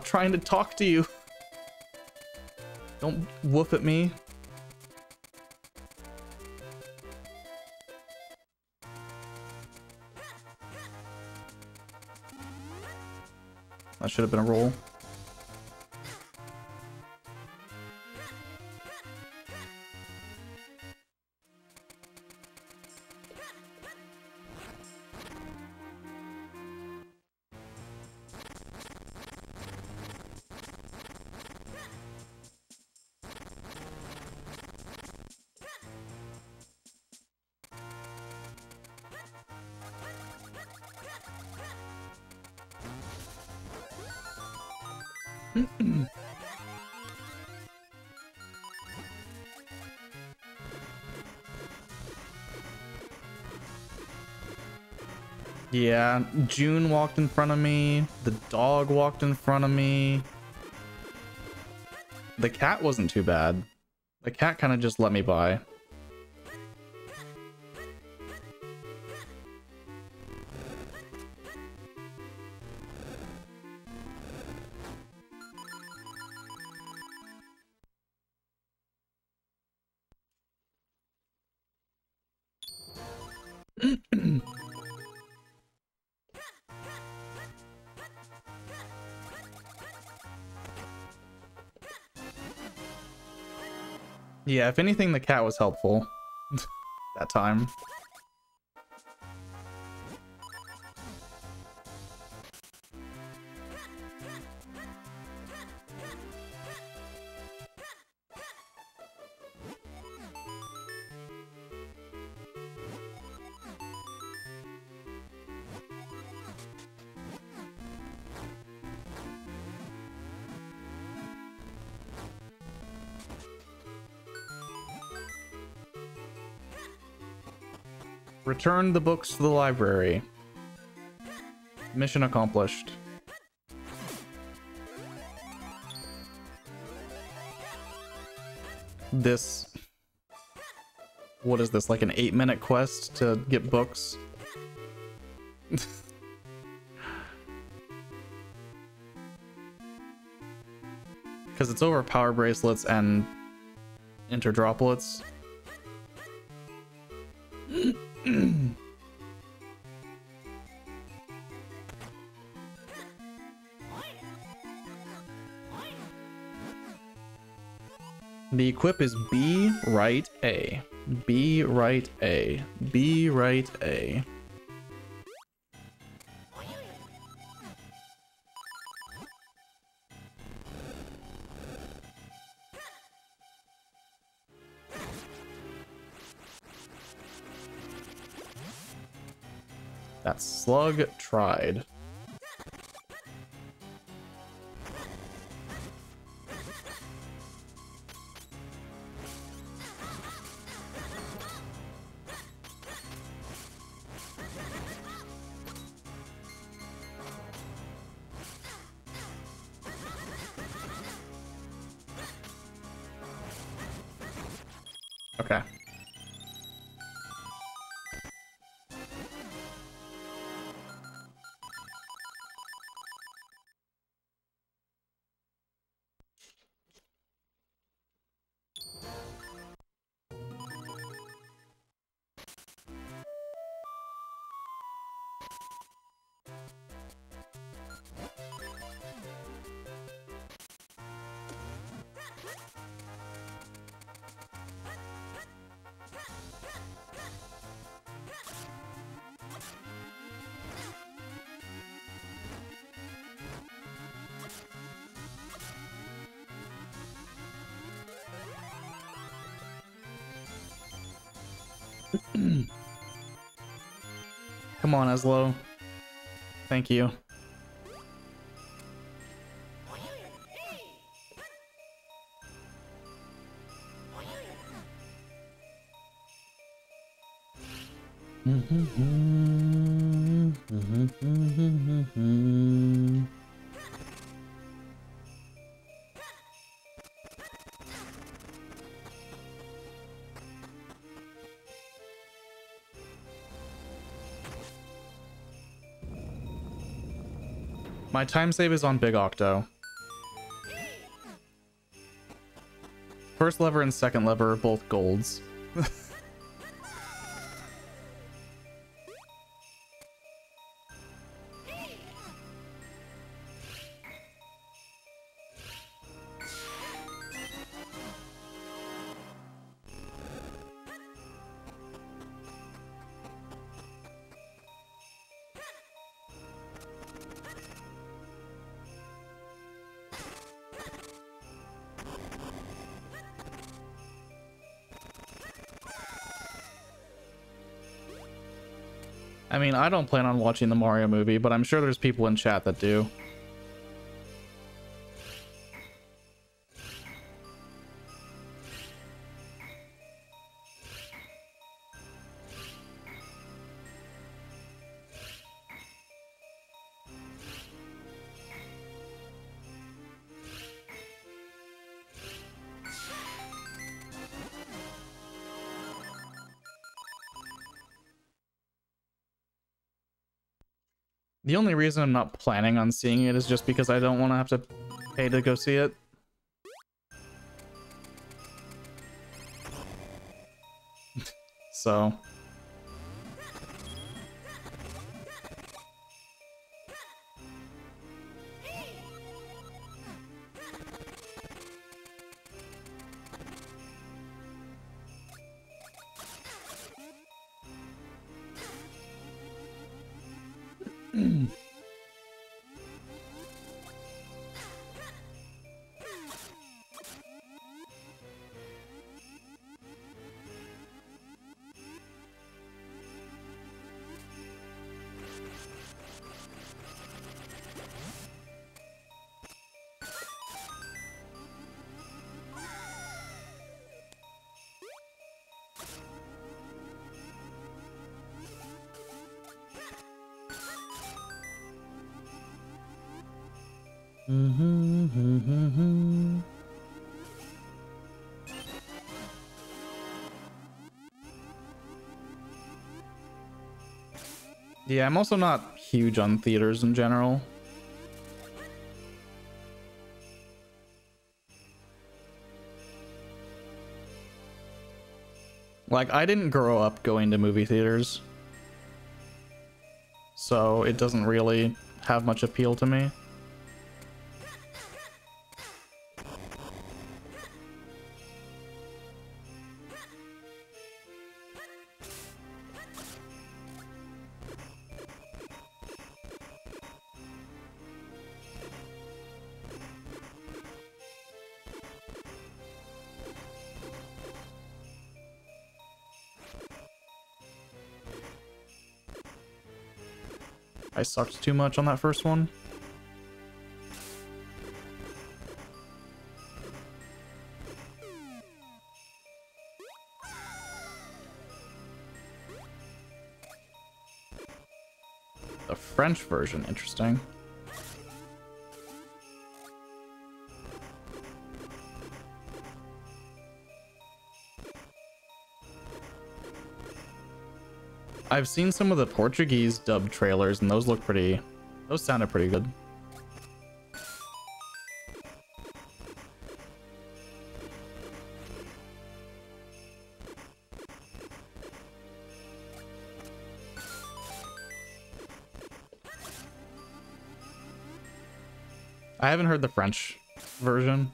I'm trying to talk to you. Don't whoop at me. That should have been a roll. June walked in front of me. The dog walked in front of me. The cat wasn't too bad. The cat kind of just let me by. Yeah, if anything, the cat was helpful that time. Return the books to the library. Mission accomplished. This... What is this, like an eight minute quest to get books? Because it's over power bracelets and interdroplets. The equip is B right A. B right A. B right A. tried. Come on, Eslo. Thank you. Mm-hmm. My time save is on Big Octo. First lever and second lever are both golds. I don't plan on watching the Mario movie, but I'm sure there's people in chat that do. Reason I'm not planning on seeing it is just because I don't want to have to pay to go see it. so... Yeah, I'm also not huge on theaters in general. Like, I didn't grow up going to movie theaters. So it doesn't really have much appeal to me. Sucked too much on that first one. The French version, interesting. I've seen some of the Portuguese dub trailers and those look pretty, those sounded pretty good. I haven't heard the French version.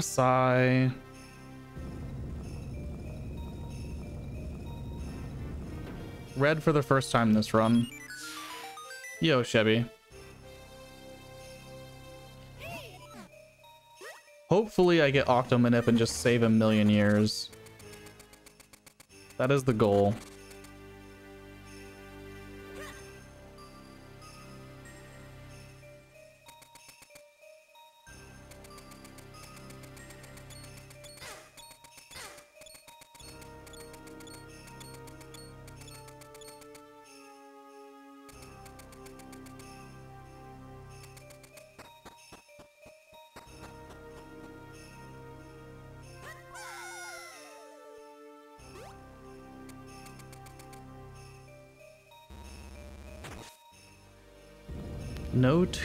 Ah, sigh. Red for the first time this run. Yo, Chevy. Hopefully I get Octomanip and just save a million years. That is the goal.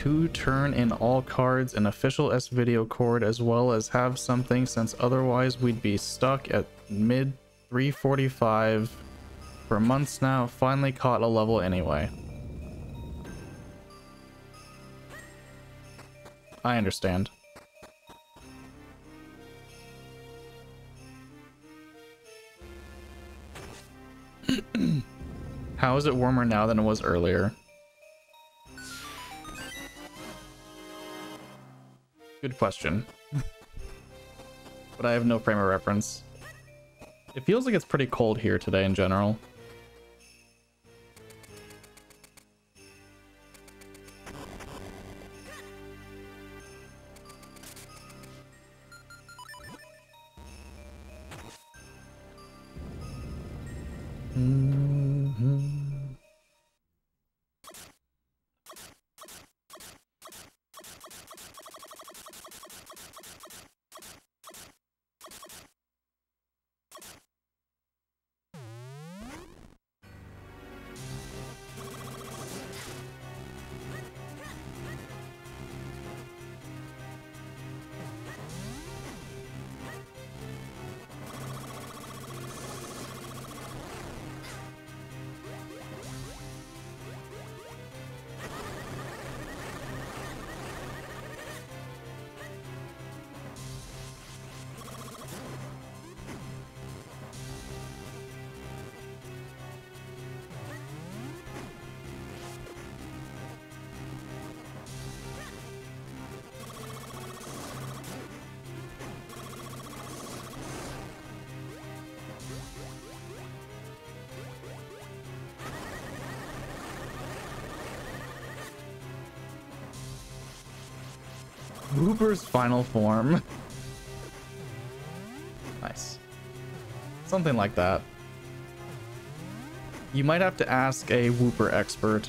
Two turn in all cards in official S video cord as well as have something since otherwise we'd be stuck at mid 345 for months now. Finally caught a level anyway. I understand. How is it warmer now than it was earlier? Question. but I have no frame of reference. It feels like it's pretty cold here today in general. Wooper's final form. nice. Something like that. You might have to ask a Wooper expert.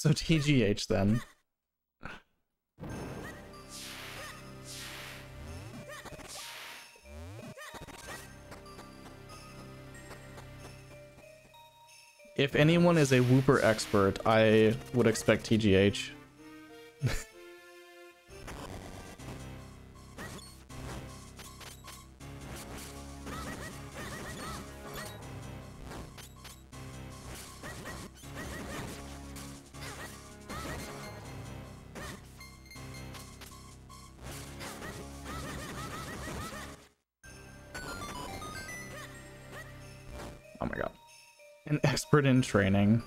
So TGH then. If anyone is a Wooper expert, I would expect TGH. In training.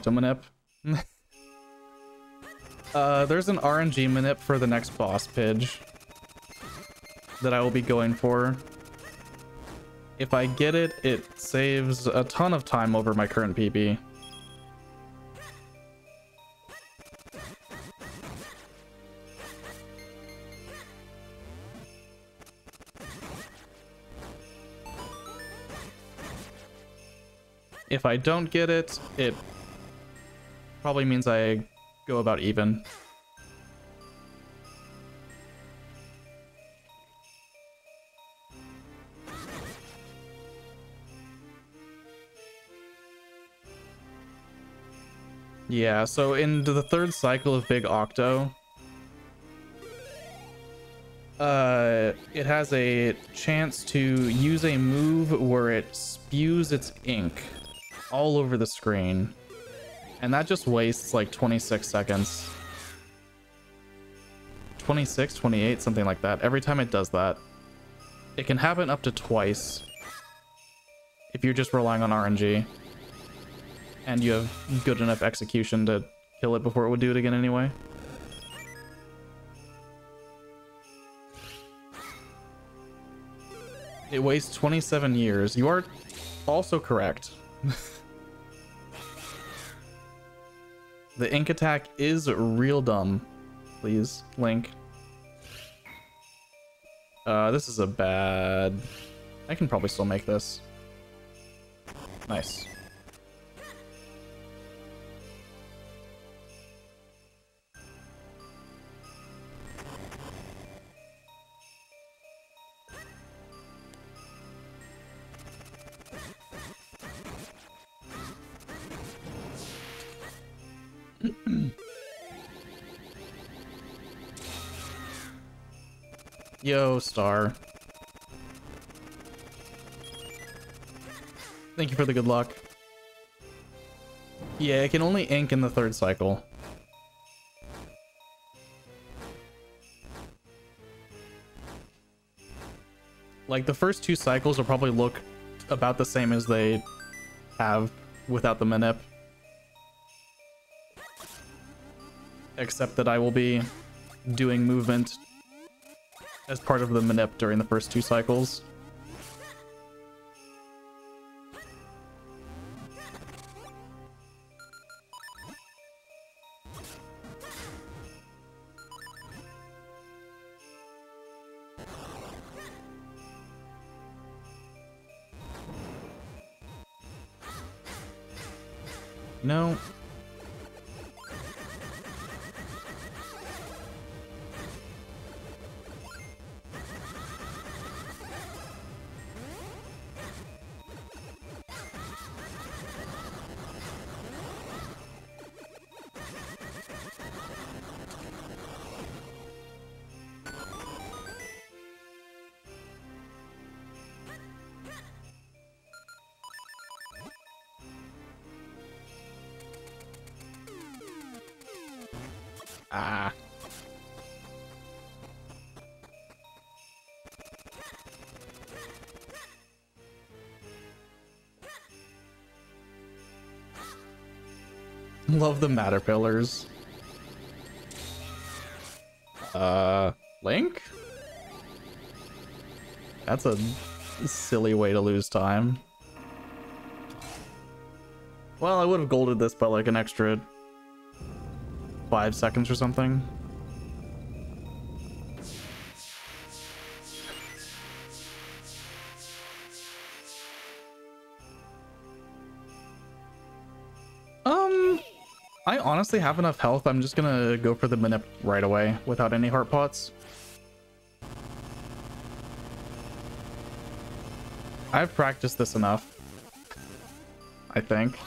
Octomanip. uh, there's an RNG manip for the next boss pidge that I will be going for. If I get it, it saves a ton of time over my current PB. If I don't get it, it probably means I go about even. Yeah, so into the third cycle of Big Octo, uh, it has a chance to use a move where it spews its ink all over the screen. And that just wastes like 26 seconds. 26, 28, something like that. Every time it does that. It can happen up to twice. If you're just relying on RNG. And you have good enough execution to kill it before it would do it again anyway. It wastes 27 years. You are also correct. The ink attack is real dumb. Please, Link. Uh, this is a bad... I can probably still make this. Nice. Yo, Star. Thank you for the good luck. Yeah, it can only ink in the third cycle. Like, the first two cycles will probably look about the same as they have without the manip. except that I will be doing movement as part of the manip during the first two cycles. Ah. Love the matter pillars. Uh, Link? That's a silly way to lose time. Well, I would have golded this by like an extra five seconds or something. Um, I honestly have enough health. I'm just gonna go for the Manip right away without any heart pots. I've practiced this enough. I think.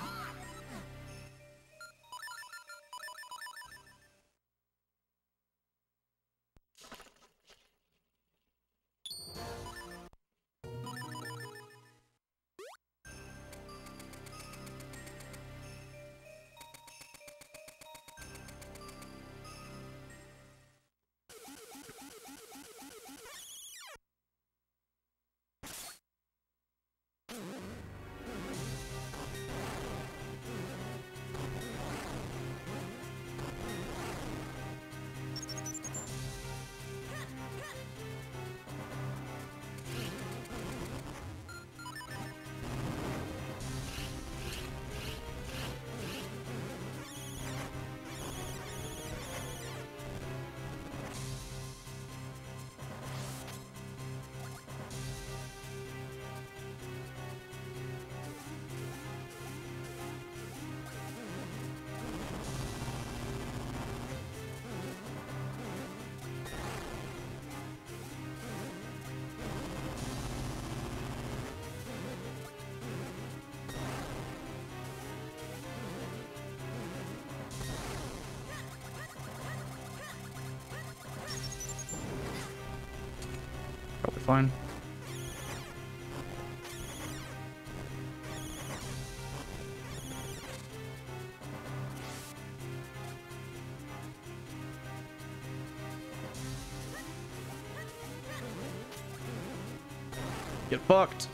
Fucked.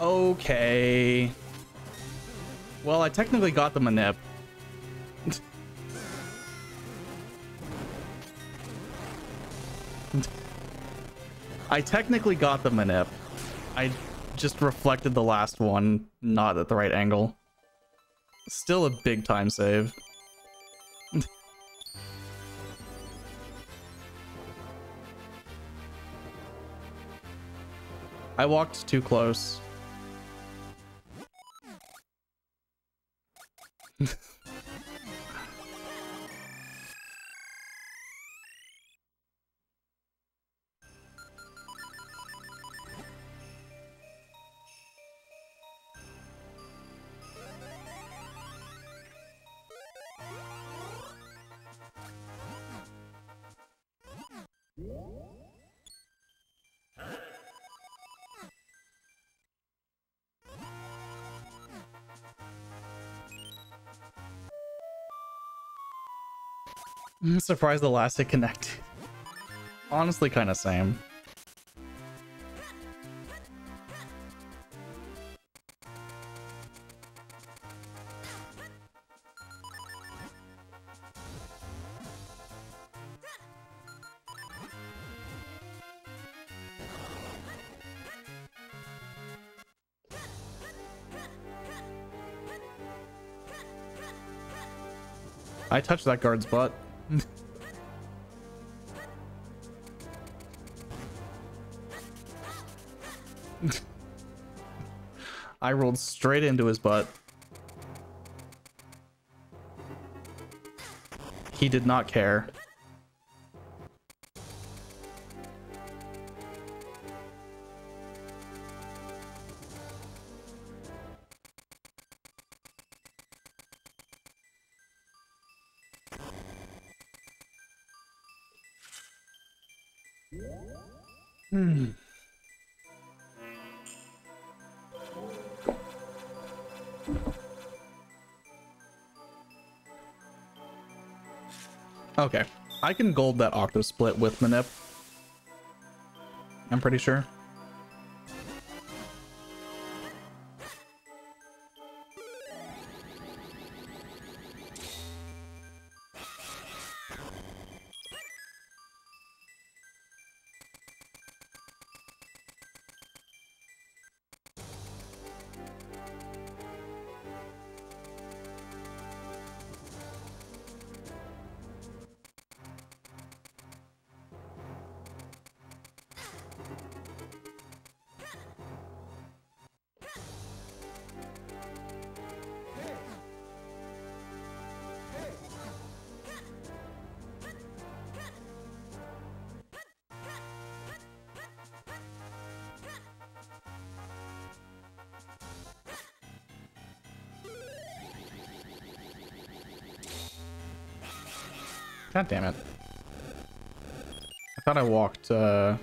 okay. Well, I technically got the manip. I technically got the manip. I just reflected the last one, not at the right angle. Still a big time save. I walked too close. Surprised the last hit connected. Honestly, kind of same. I touched that guard's butt. I rolled straight into his butt. He did not care. Hmm. Okay. I can gold that Octo Split with Manip. I'm pretty sure. God damn it. I thought I walked uh,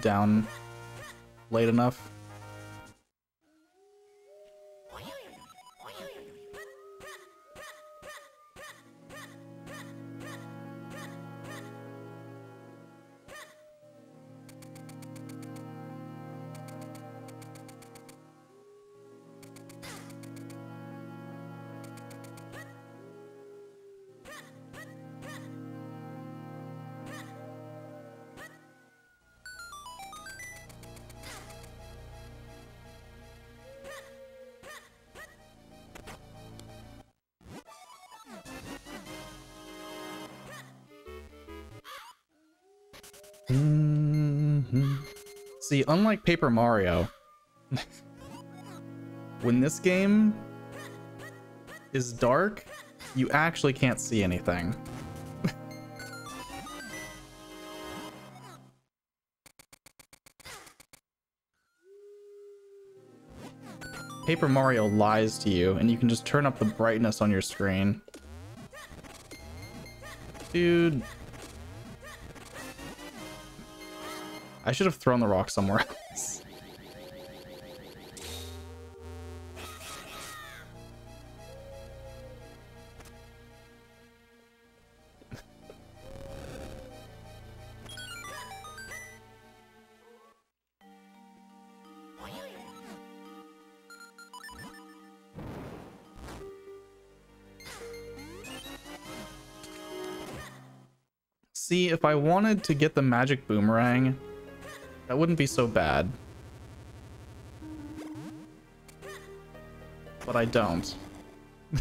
down late enough. Unlike Paper Mario, when this game is dark, you actually can't see anything. Paper Mario lies to you, and you can just turn up the brightness on your screen. Dude, I should have thrown the rock somewhere else. See, if I wanted to get the magic boomerang, that wouldn't be so bad. But I don't.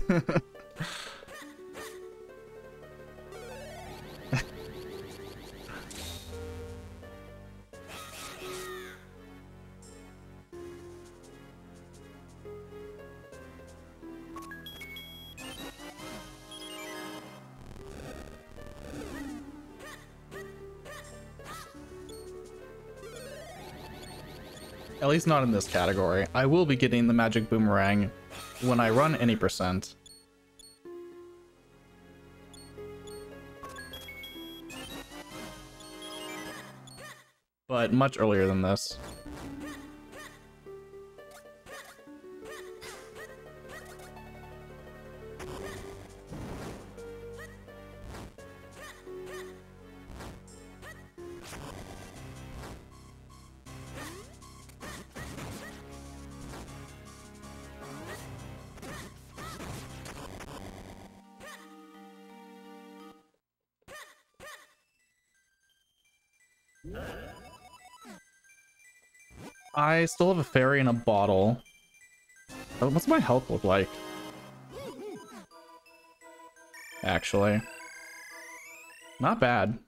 least not in this category. I will be getting the magic boomerang when I run any percent. But much earlier than this. still have a fairy and a bottle. Uh, what's my health look like? Actually. Not bad.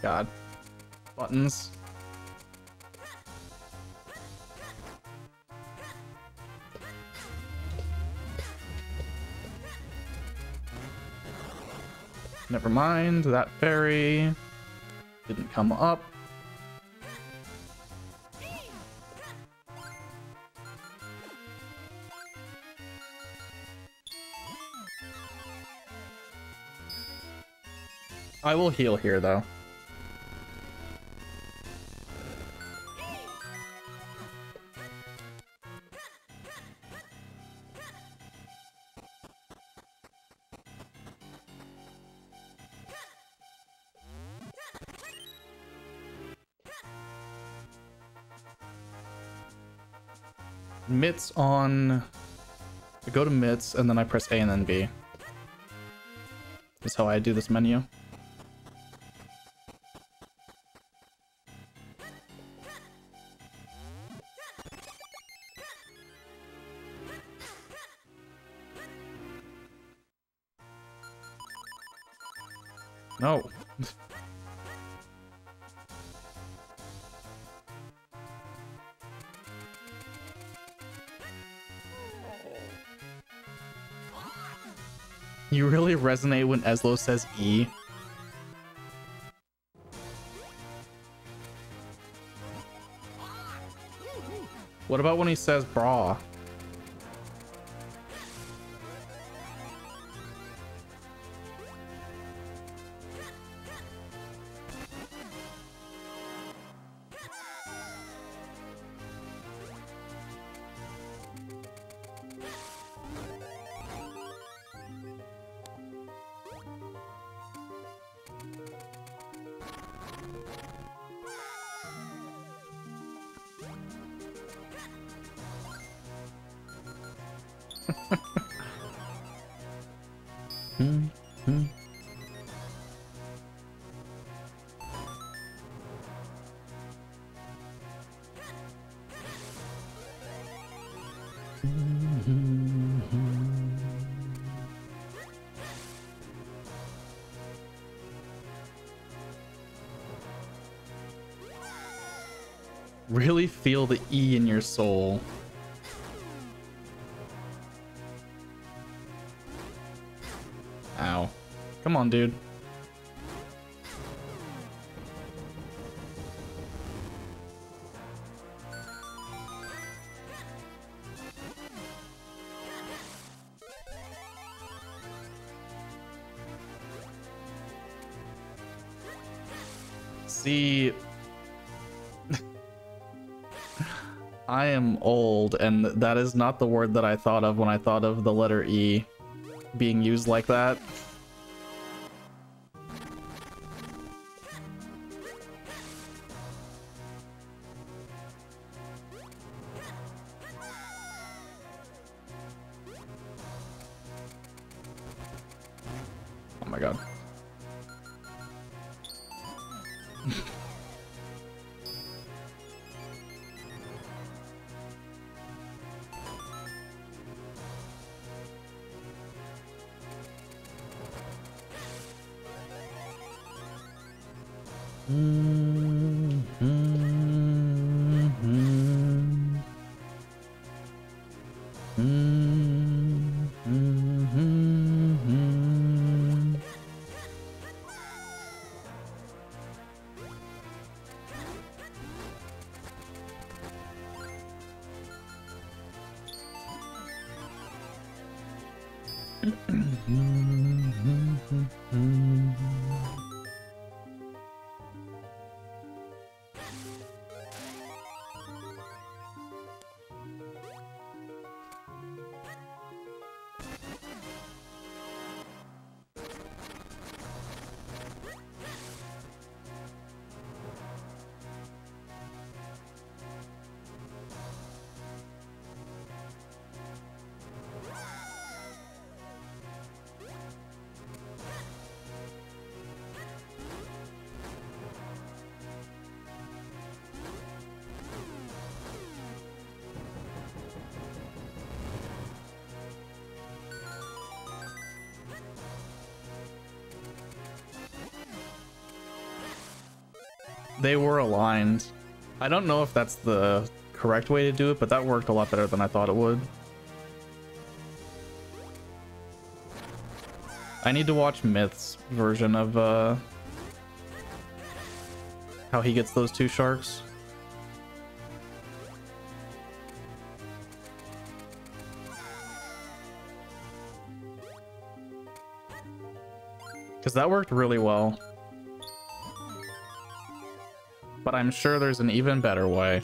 God. Buttons. Never mind, that fairy didn't come up. I will heal here, though. Mitts on... I go to mitts, and then I press A and then B. That's how I do this menu. Resonate when Ezlo says E. What about when he says bra? The E in your soul. Ow. Come on, dude. That is not the word that I thought of when I thought of the letter E being used like that. They were aligned. I don't know if that's the correct way to do it, but that worked a lot better than I thought it would. I need to watch Myth's version of uh, how he gets those two sharks. Because that worked really well. But I'm sure there's an even better way.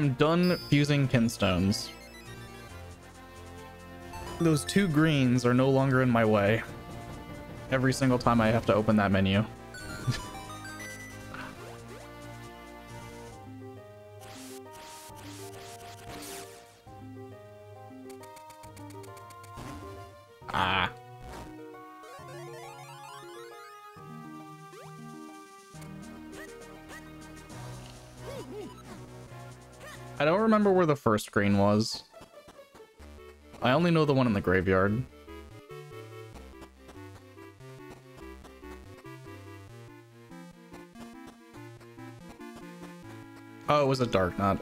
Alright, I am done fusing kinstones. Those two greens are no longer in my way. Every single time I have to open that menu. First screen was. I only know the one in the graveyard. Oh, it was a Darknut.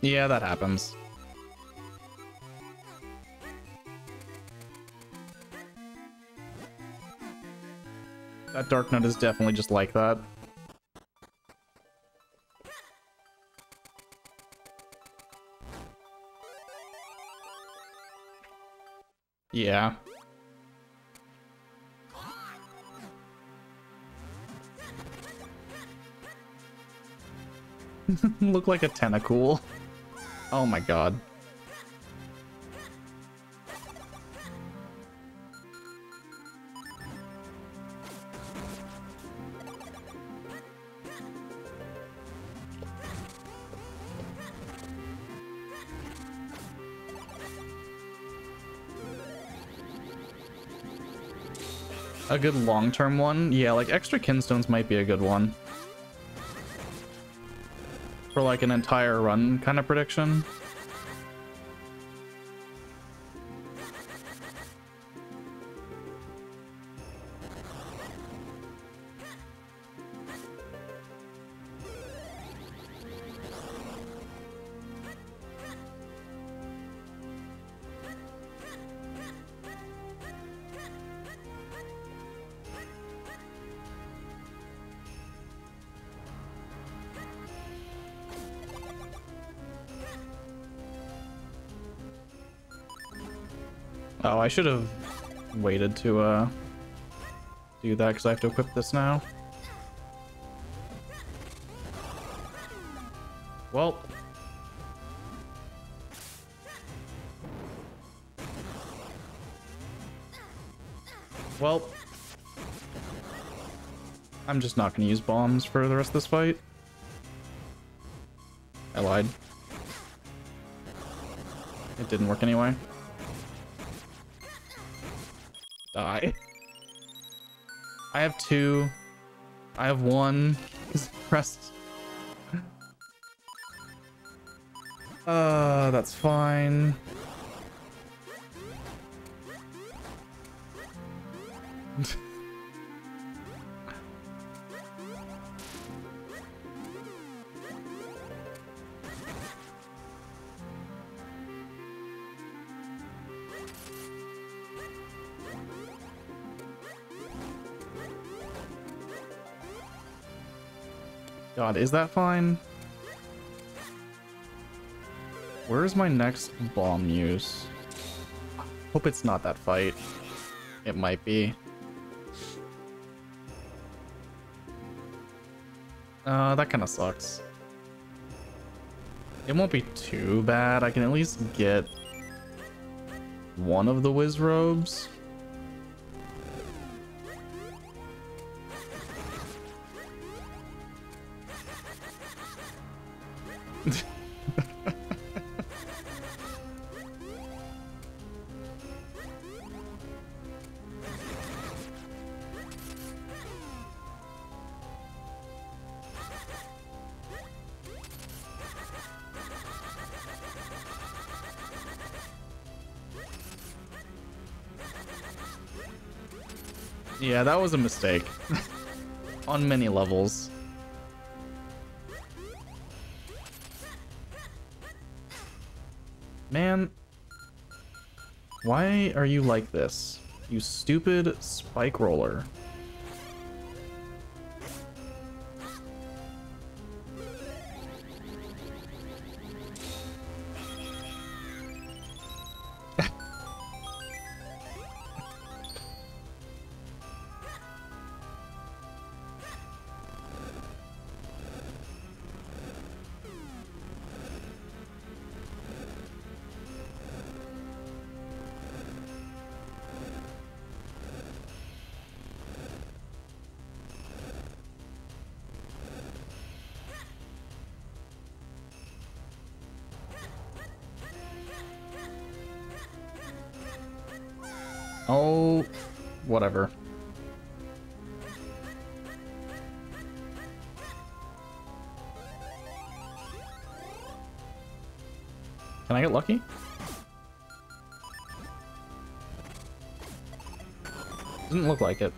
Yeah, that happens. That Darknut is definitely just like that. Yeah. Look like a tentacle. Oh my god. A good long-term one. Yeah, like extra kinstones might be a good one. For like an entire run kind of prediction. Should have waited to uh, do that because I have to equip this now. Well. Well. I'm just not going to use bombs for the rest of this fight. I lied. It didn't work anyway. I have two. I have one. Pressed. Uh, that's fine. Is that fine? Where's my next bomb use? Hope it's not that fight. It might be. Uh, that kind of sucks. It won't be too bad. I can at least get one of the Wizzrobes. Yeah, that was a mistake. On many levels. Man. Why are you like this? You stupid spike roller. Lucky? Doesn't look like it.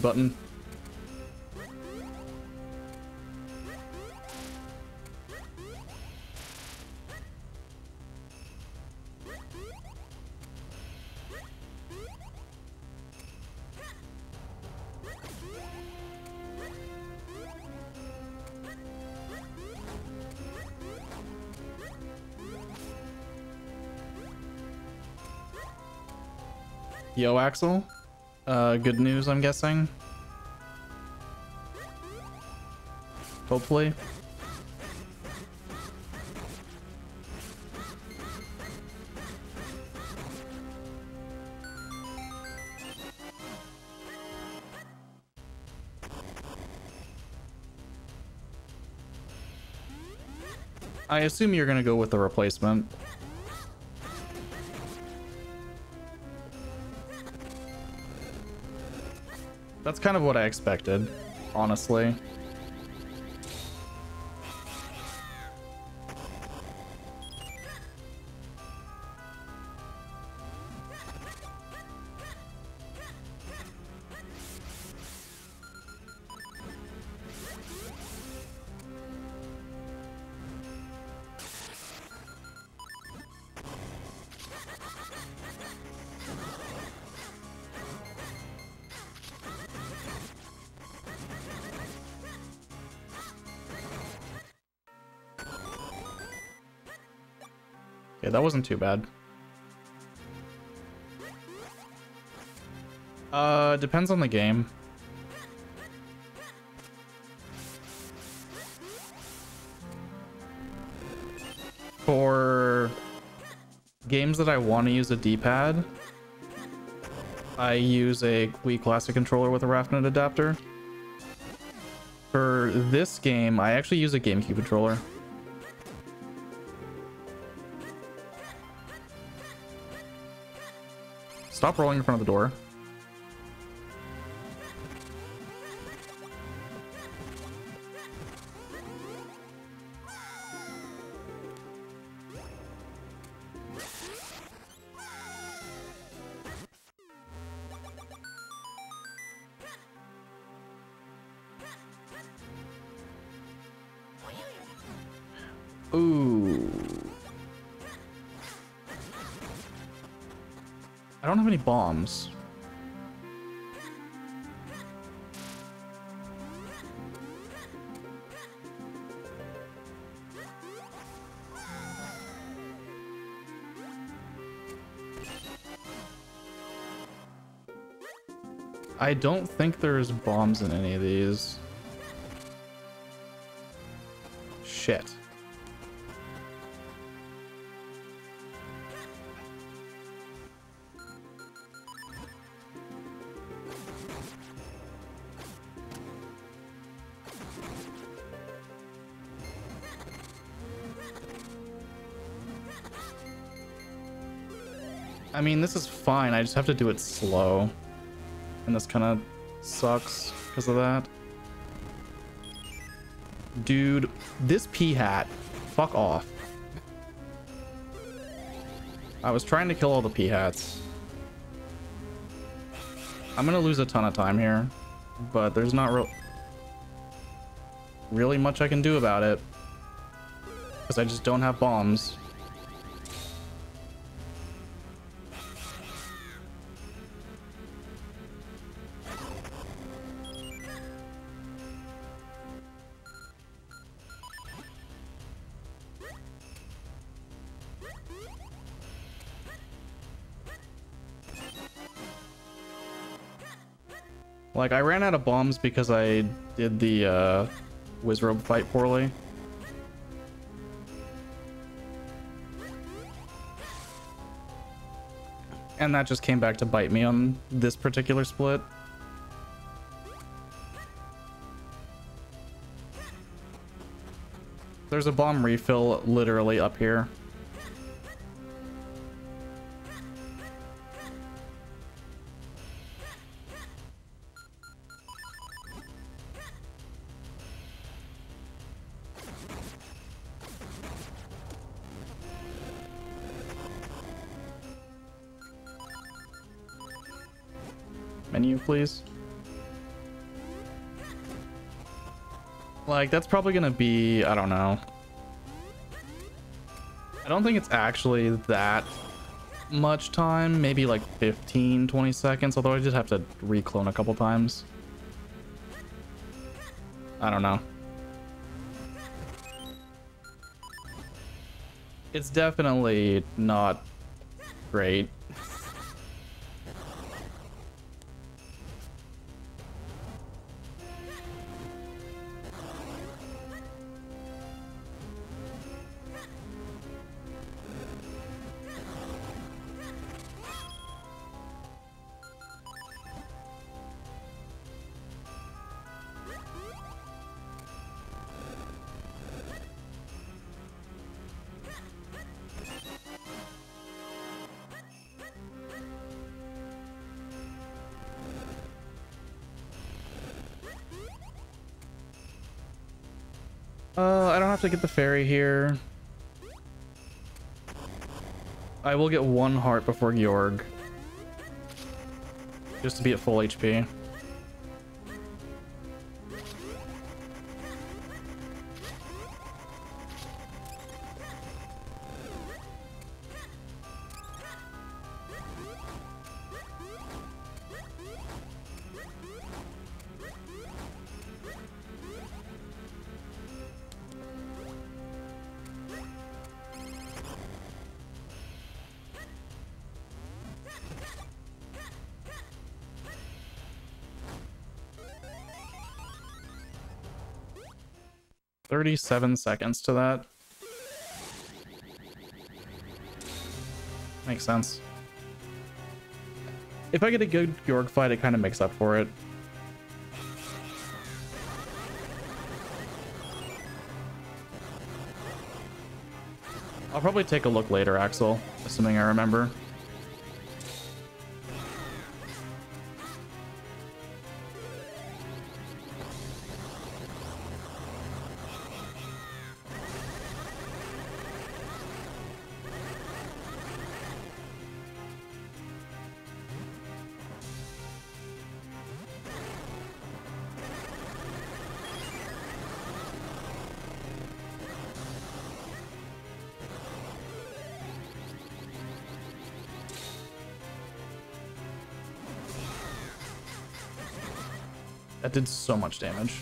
Button. Yo, Axel. Uh, good news, I'm guessing. Hopefully. I assume you're gonna go with the replacement. That's kind of what I expected, honestly. Wasn't too bad. Uh, depends on the game. For games that I want to use a D-pad, I use a Wii Classic controller with a Raphnet adapter. For this game, I actually use a GameCube controller. Stop rolling in front of the door. Ooh. I don't have any bombs. I don't think there's bombs in any of these. Shit. Fine. I just have to do it slow. And this kind of sucks because of that. Dude, this Peahat. Fuck off. I was trying to kill all the Peahats. I'm gonna lose a ton of time here, but there's not real really much I can do about it because I just don't have bombs. Bombs because I did the uh, Wizzrobe fight poorly. And that just came back to bite me on this particular split. There's a bomb refill literally up here. Please. Like, that's probably gonna be, I don't know. I don't think it's actually that much time. Maybe like 15, 20 seconds, although I just have to reclone a couple times. I don't know. It's definitely not great. Get the fairy here. I will get one heart before Gyorg. Just to be at full HP. Thirty-seven seconds to that. Makes sense. If I get a good Gyorg fight, it kind of makes up for it. I'll probably take a look later, Axel, assuming I remember. That did so much damage.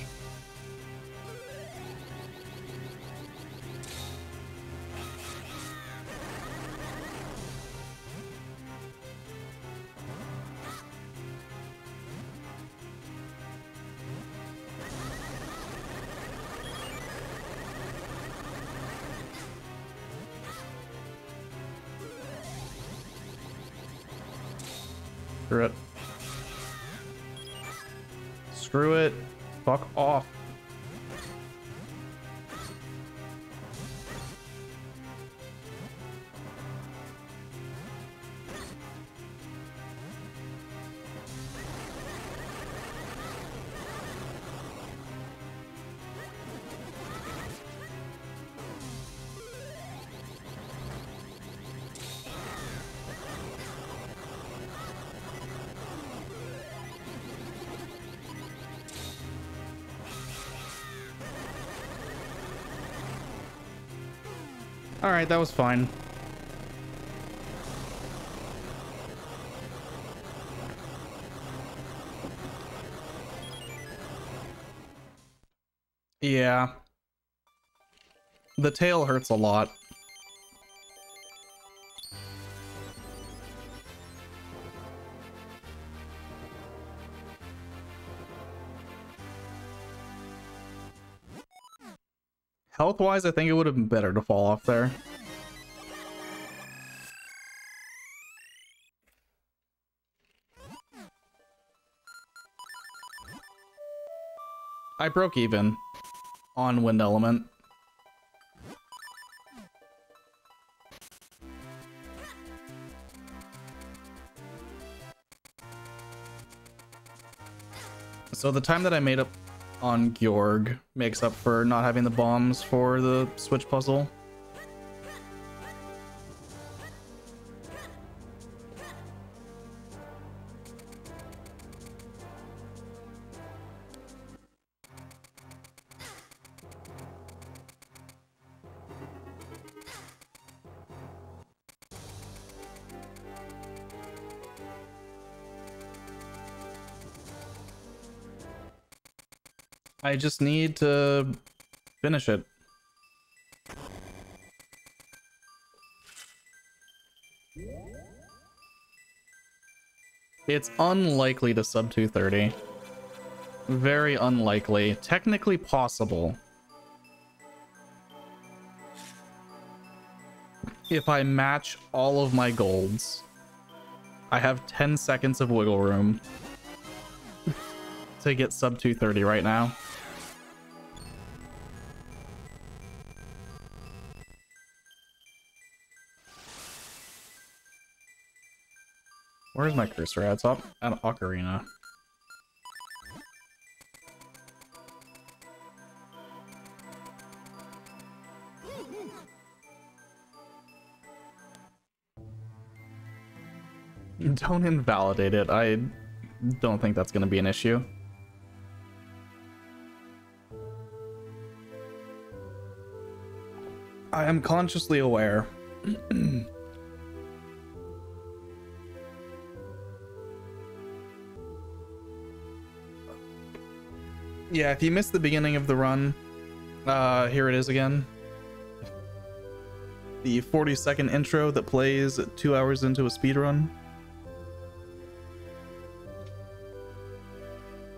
Alright, that was fine. Yeah. The tail hurts a lot. Health-wise, I think it would have been better to fall off there. I broke even on Wind Element. So the time that I made up on Gyorg makes up for not having the bombs for the switch puzzle. I just need to finish it. It's unlikely to sub 230. Very unlikely. Technically possible. If I match all of my golds, I have 10 seconds of wiggle room to get sub 230 right now. Where's my cursor at? It's up at Ocarina. Don't invalidate it. I don't think that's going to be an issue. I am consciously aware Yeah, if you missed the beginning of the run, uh, here it is again. The 40 second intro that plays two hours into a speed run.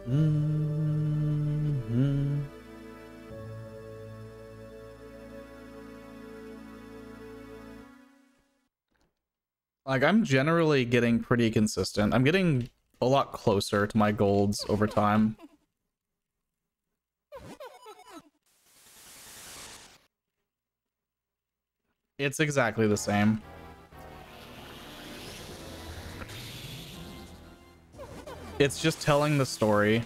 Mm -hmm. Like, I'm generally getting pretty consistent. I'm getting a lot closer to my golds over time. It's exactly the same. It's just telling the story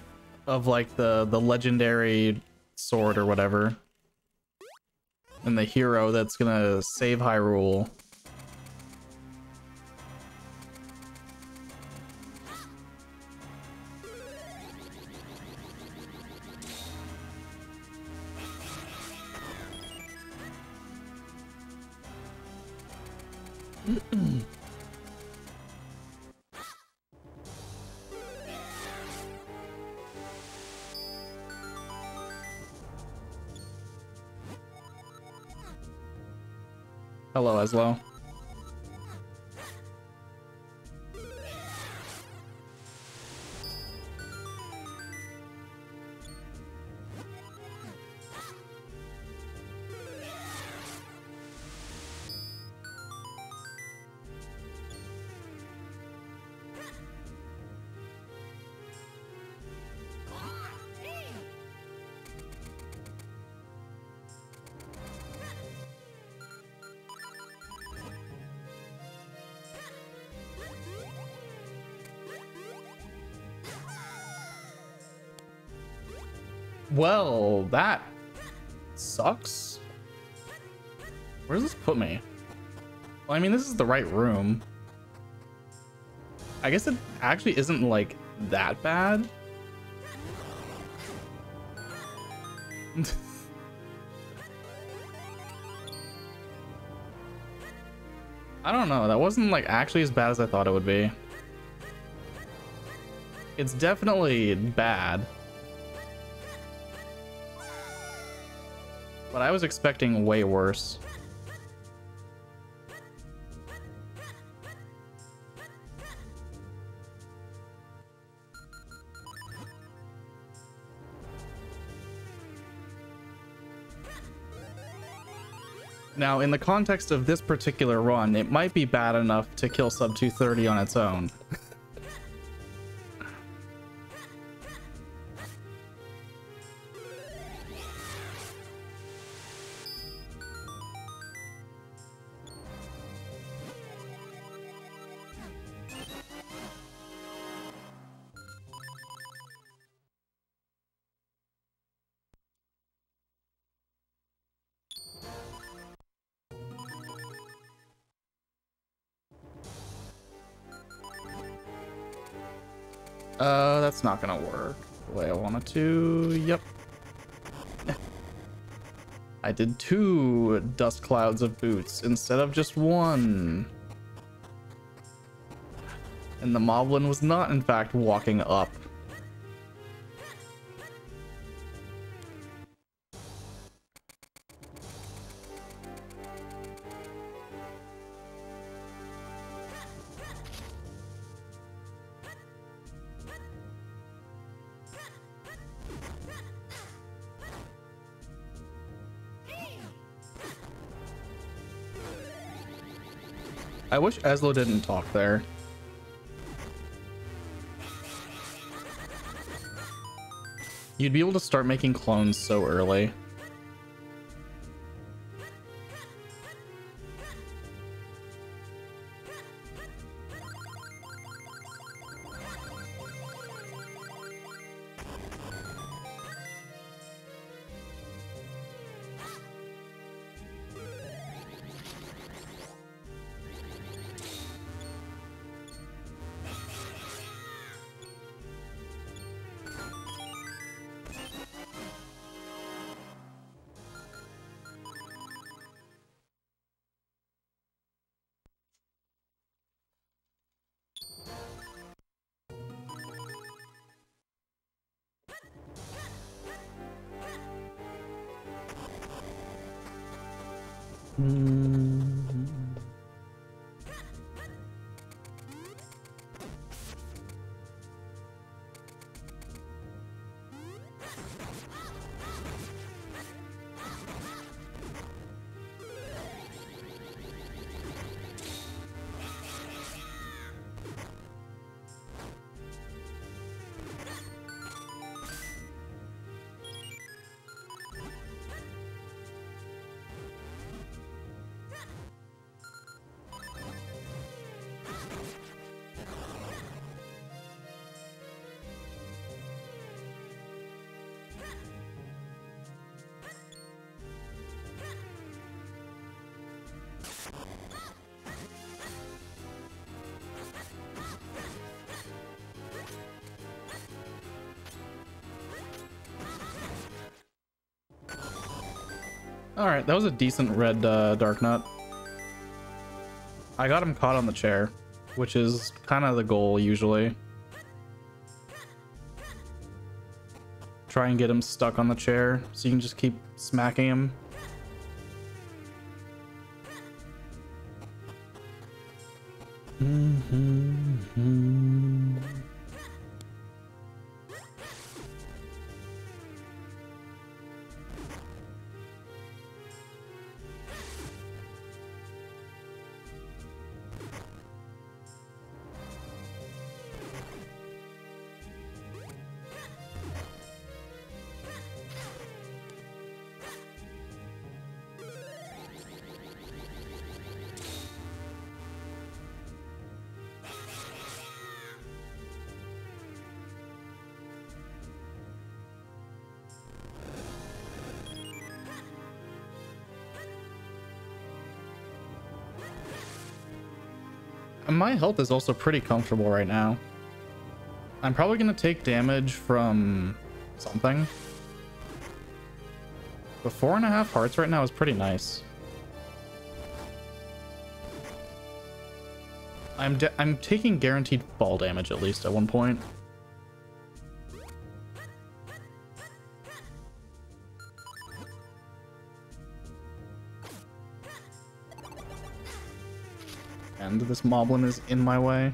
of like the the legendary sword or whatever. And the hero that's gonna save Hyrule Ezlo. Well, that sucks. Where does this put me? Well, I mean, this is the right room. I guess it actually isn't like that bad. I don't know. That wasn't like actually as bad as I thought it would be. It's definitely bad. Was expecting way worse. Now, in the context of this particular run, it might be bad enough to kill sub 230 on its own. Not gonna work the way I wanted to. Yep. I did two dust clouds of boots instead of just one. And the moblin was not, in fact, walking up. Ezlo didn't talk there. You'd be able to start making clones so early. Alright, that was a decent red uh, Dark Nut. I got him caught on the chair, which is kind of the goal usually. Try and get him stuck on the chair so you can just keep smacking him. My health is also pretty comfortable right now. I'm probably going to take damage from something. But four and a half hearts right now is pretty nice. I'm I'm taking guaranteed fall damage at least at one point. This moblin is in my way.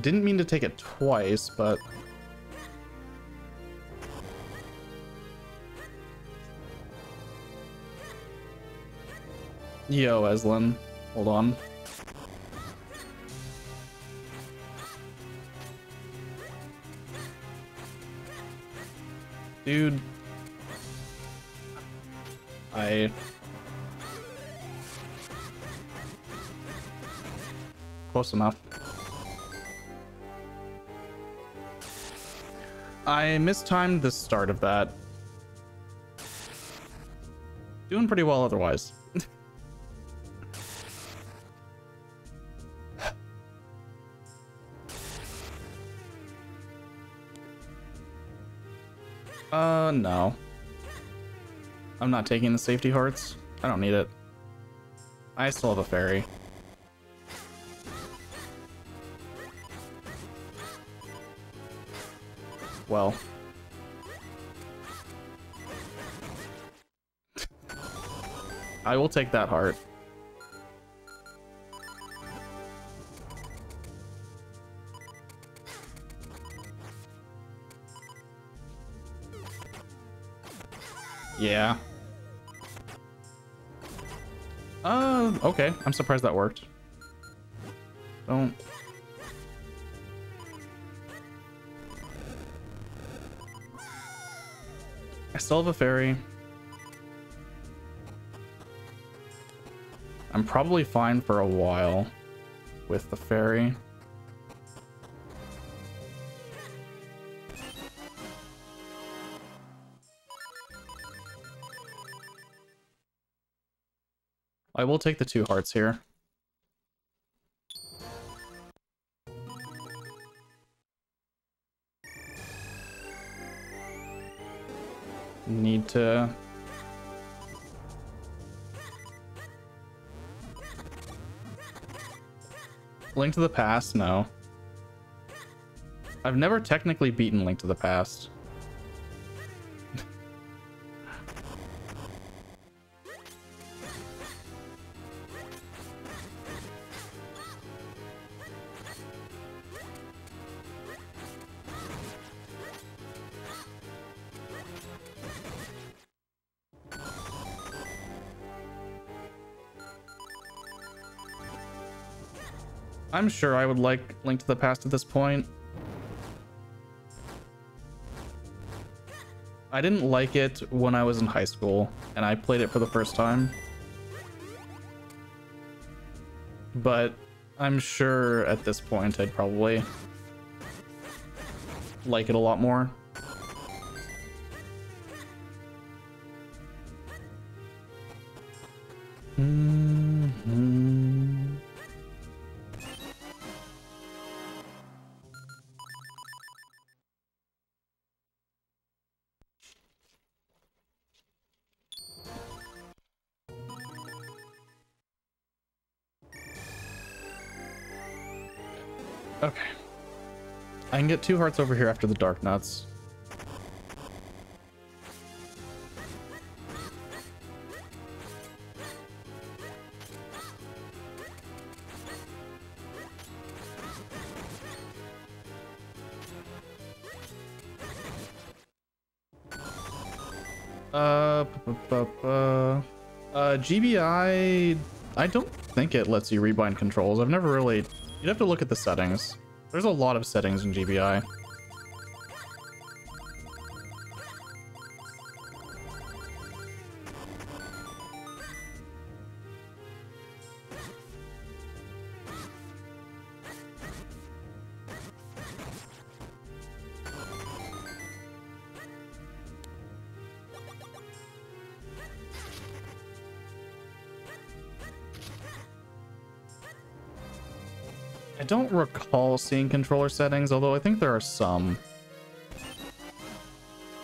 Didn't mean to take it twice, but... Yo, Eslin. Hold on. Dude. I... Close enough. I mistimed the start of that. Doing pretty well otherwise. uh, no. I'm not taking the safety hearts. I don't need it. I still have a fairy. Well. I will take that heart. Yeah. Uh, okay. I'm surprised that worked. Don't still have a fairy. I'm probably fine for a while with the fairy. I will take the two hearts here. Need to... Link to the Past? No. I've never technically beaten Link to the Past. Sure I would like Link to the Past at this point. I didn't like it when I was in high school and I played it for the first time. but I'm sure at this point I'd probably like it a lot more. Get two hearts over here after the dark nuts. Uh, uh, GBI, I don't think it lets you rebind controls. I've never really You'd have to look at the settings. There's a lot of settings in GBI. Seeing controller settings, although I think there are some.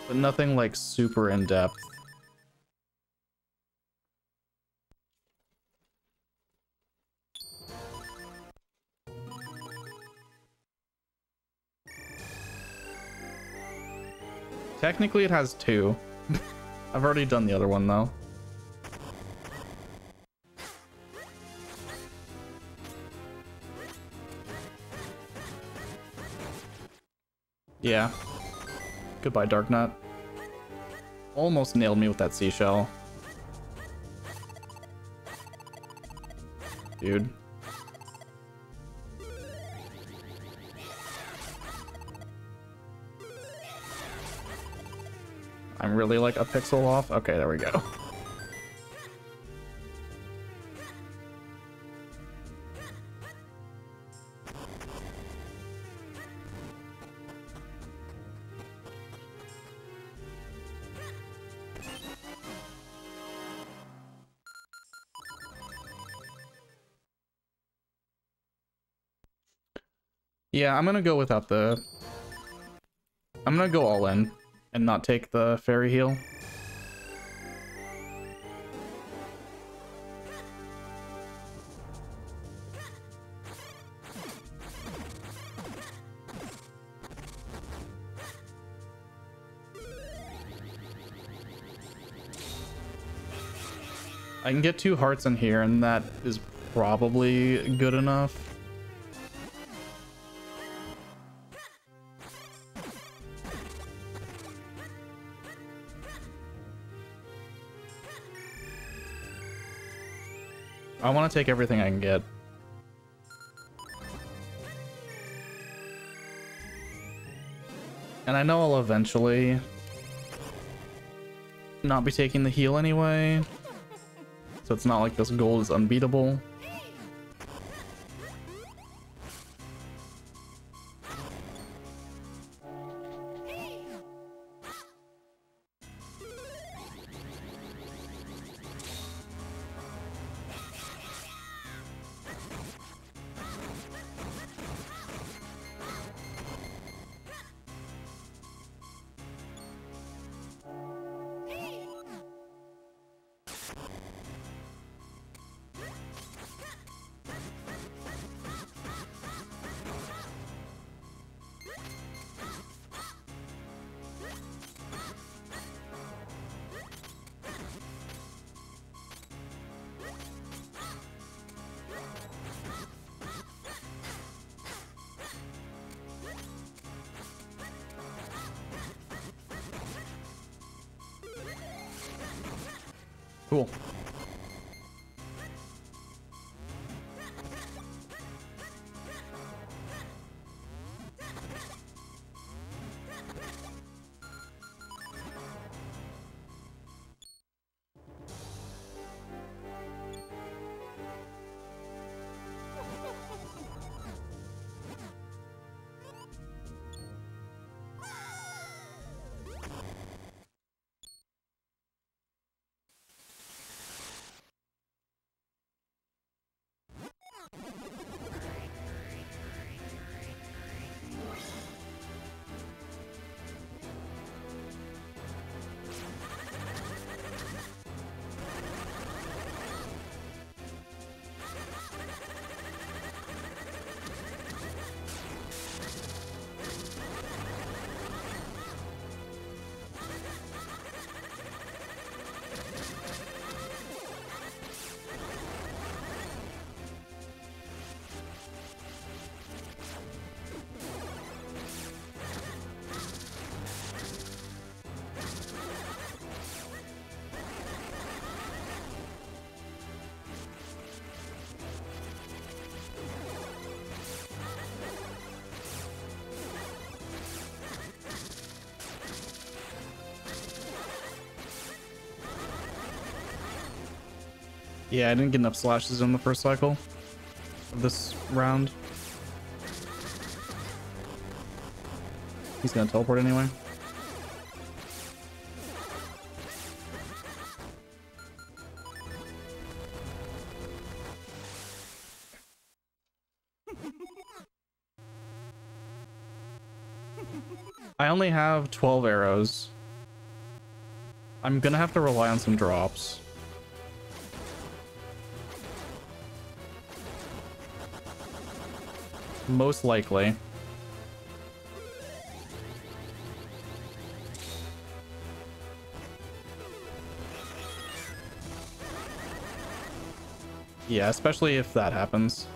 But nothing like super in-depth. Technically it has two. I've already done the other one though. Goodbye, Dark. Almost nailed me with that seashell. Dude. I'm really like a pixel off. Okay, there we go. Yeah, I'm gonna go without the... I'm gonna go all in and not take the fairy heal. I can get two hearts in here, and that is probably good enough. Want to take everything I can get. And I know I'll eventually not be taking the heal anyway. So it's not like this goal is unbeatable. Cool. Yeah, I didn't get enough slashes in the first cycle of this round. He's gonna teleport anyway. I only have 12 arrows. I'm gonna have to rely on some drops. Most likely. Yeah, especially if that happens.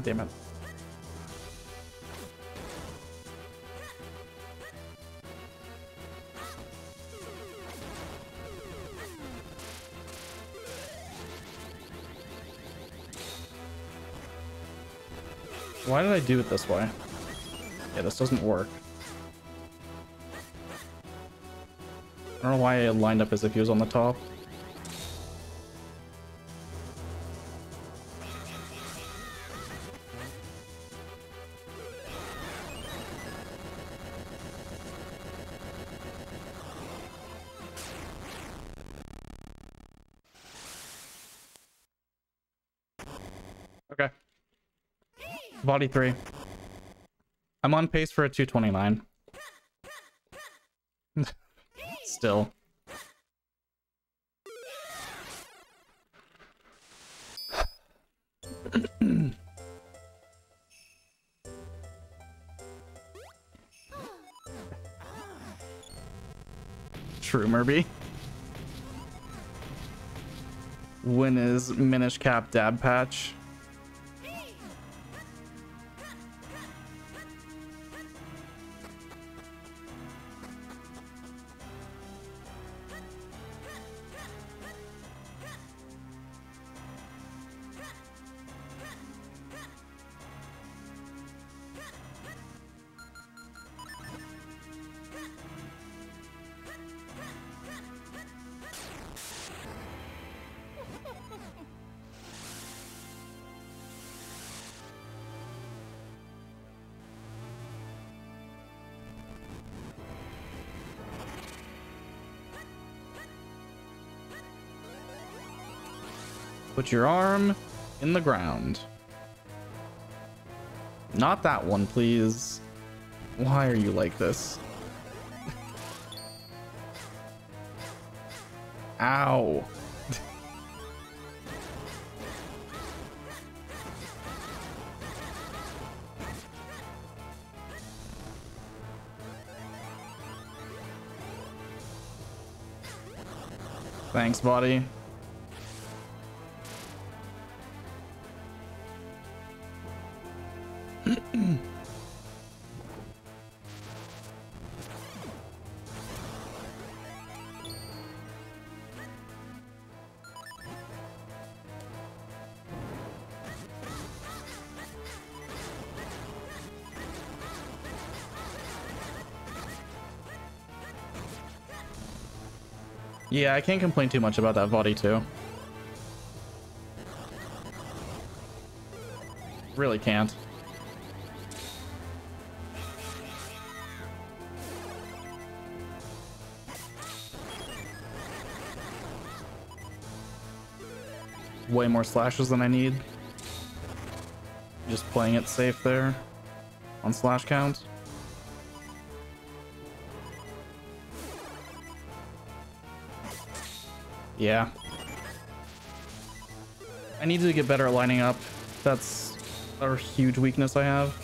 God damn it. Why did I do it this way? Yeah, this doesn't work. I don't know why it lined up as if he was on the top. Body 3. I'm on pace for a 229. Still. True, Murby. When is Minish Cap Dab Patch? Put your arm in the ground. Not that one, please. Why are you like this? Ow. Thanks, buddy. Yeah, I can't complain too much about that body too. Really can't. Way more slashes than I need. Just playing it safe there on slash count. Yeah. I need to get better at lining up. That's a huge weakness I have.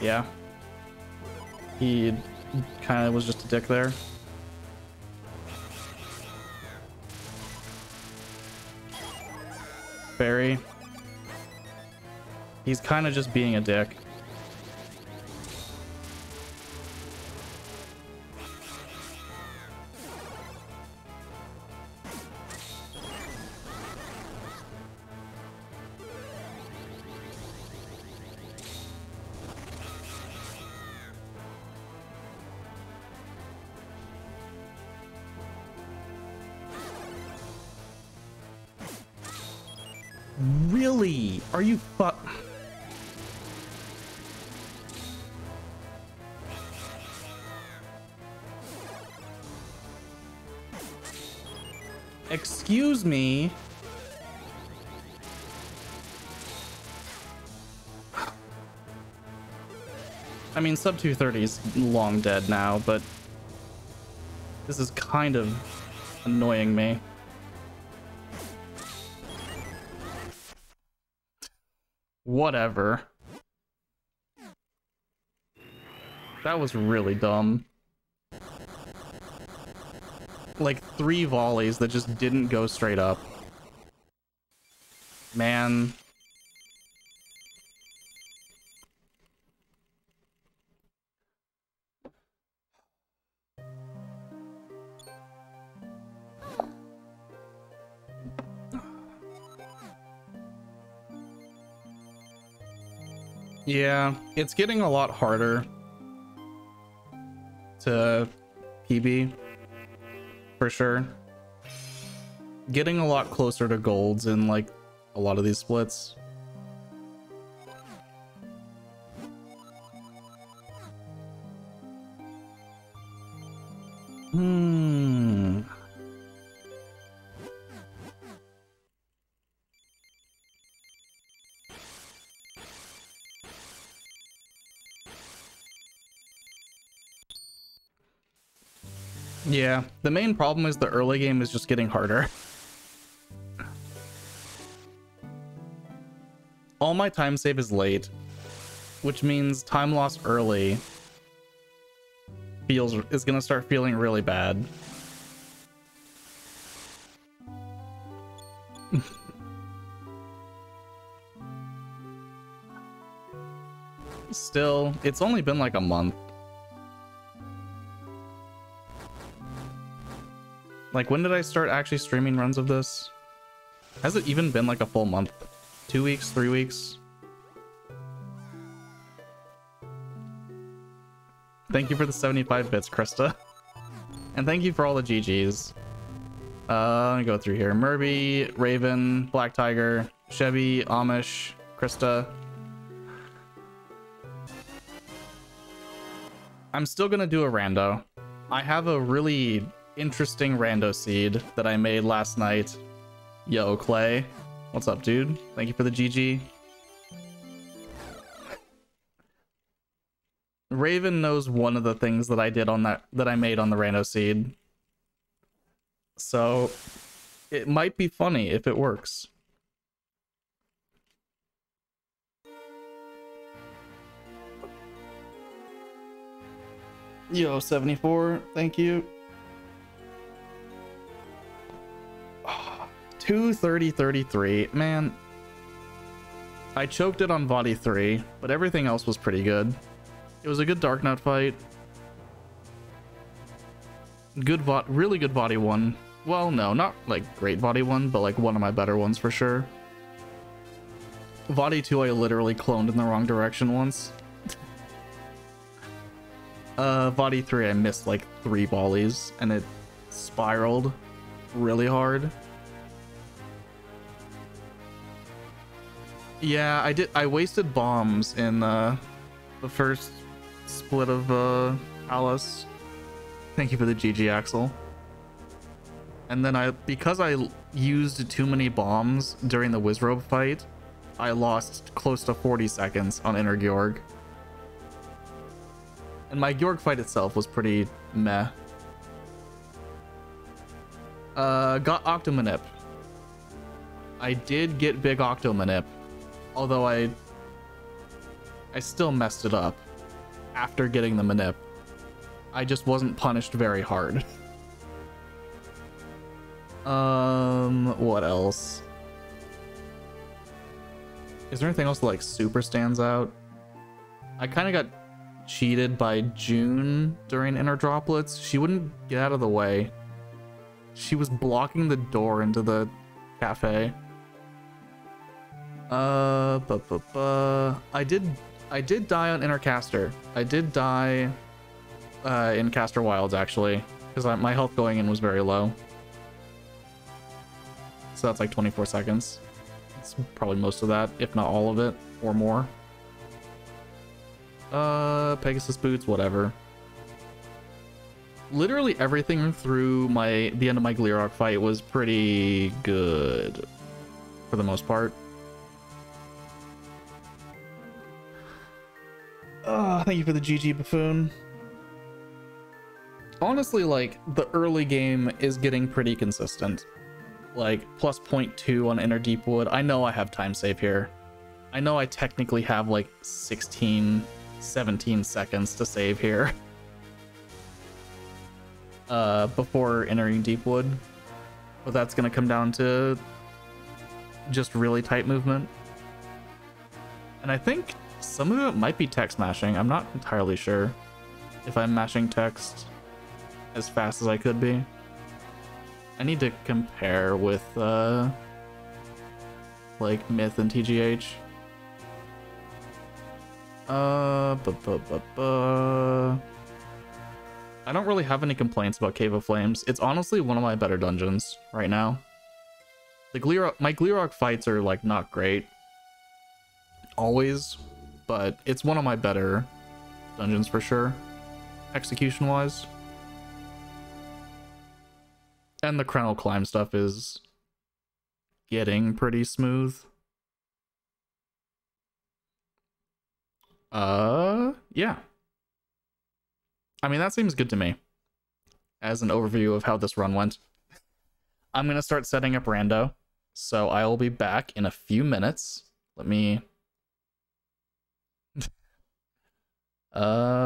Yeah. he kind of was just a dick there. Barry. He's kind of just being a dick. Excuse me. I mean, sub 230 is long dead now, but this is kind of annoying me. Whatever. That was really dumb. Like three volleys that just didn't go straight up. Man. Yeah, it's getting a lot harder to PB for sure. Getting a lot closer to golds in like a lot of these splits. Problem is the early game is just getting harder. All my time save is late, which means time loss early feels is gonna start feeling really bad. Still, it's only been like a month. Like, when did I start actually streaming runs of this? Has it even been like a full month? Two weeks? Three weeks? Thank you for the 75 bits, Krista. And thank you for all the GGs. Uh, let me go through here. Murby, Raven, Black Tiger, Chevy, Amish, Krista. I'm still gonna do a rando. I have a really interesting rando seed that I made last night. Yo, Clay. What's up, dude? Thank you for the GG. Raven knows one of the things that I did on that that I made on the rando seed. So it might be funny if it works. Yo, 74, thank you. 230 33. Man, I choked it on Body 3, but everything else was pretty good. It was a good Darknut fight. Good bot, really good body one. Well, no, not like great body one, but like one of my better ones for sure. Body 2 I literally cloned in the wrong direction once. uh, Body 3 I missed like three volleys and it spiraled really hard. Yeah, I did. I wasted bombs in uh, the first split of uh, Alice. Thank you for the GG, Axel. And then I, because I used too many bombs during the Wizzrobe fight, I lost close to 40 seconds on Inner Gyorg. And my Gyorg fight itself was pretty meh. Uh, got Octomanip. I did get Big Octomanip. Although I I still messed it up after getting the manip. I just wasn't punished very hard. Um, what else? Is there anything else that like super stands out? I kind of got cheated by June during inner droplets. She wouldn't get out of the way. She was blocking the door into the cafe. Uh, bu -bu -bu. I did, I did die on inner Castor. I did die, uh, in Castor Wilds actually, because my health going in was very low. So that's like 24 seconds. It's probably most of that, if not all of it, or more. Uh, Pegasus boots, whatever. Literally everything through my the end of my Gleerok fight was pretty good, for the most part. Uh, thank you for the GG buffoon. Honestly, like, the early game is getting pretty consistent like plus 0.2 on Inner Deepwood. I know I have time save here. I know I technically have like 16, 17 seconds to save here. Uh, before entering Deepwood. But that's gonna come down to just really tight movement. And I think some of it might be text mashing. I'm not entirely sure if I'm mashing text as fast as I could be. I need to compare with, uh, like, Myth and TGH. Uh, bu -bu -bu I don't really have any complaints about Cave of Flames. It's honestly one of my better dungeons right now. The Gleerok, my Gleerok fights are, like, not great. Always. But it's one of my better dungeons for sure. Execution-wise. And the Crenel Climb stuff is getting pretty smooth. Uh, yeah. I mean, that seems good to me as an overview of how this run went. I'm going to start setting up rando, so I will be back in a few minutes. Let me... uh...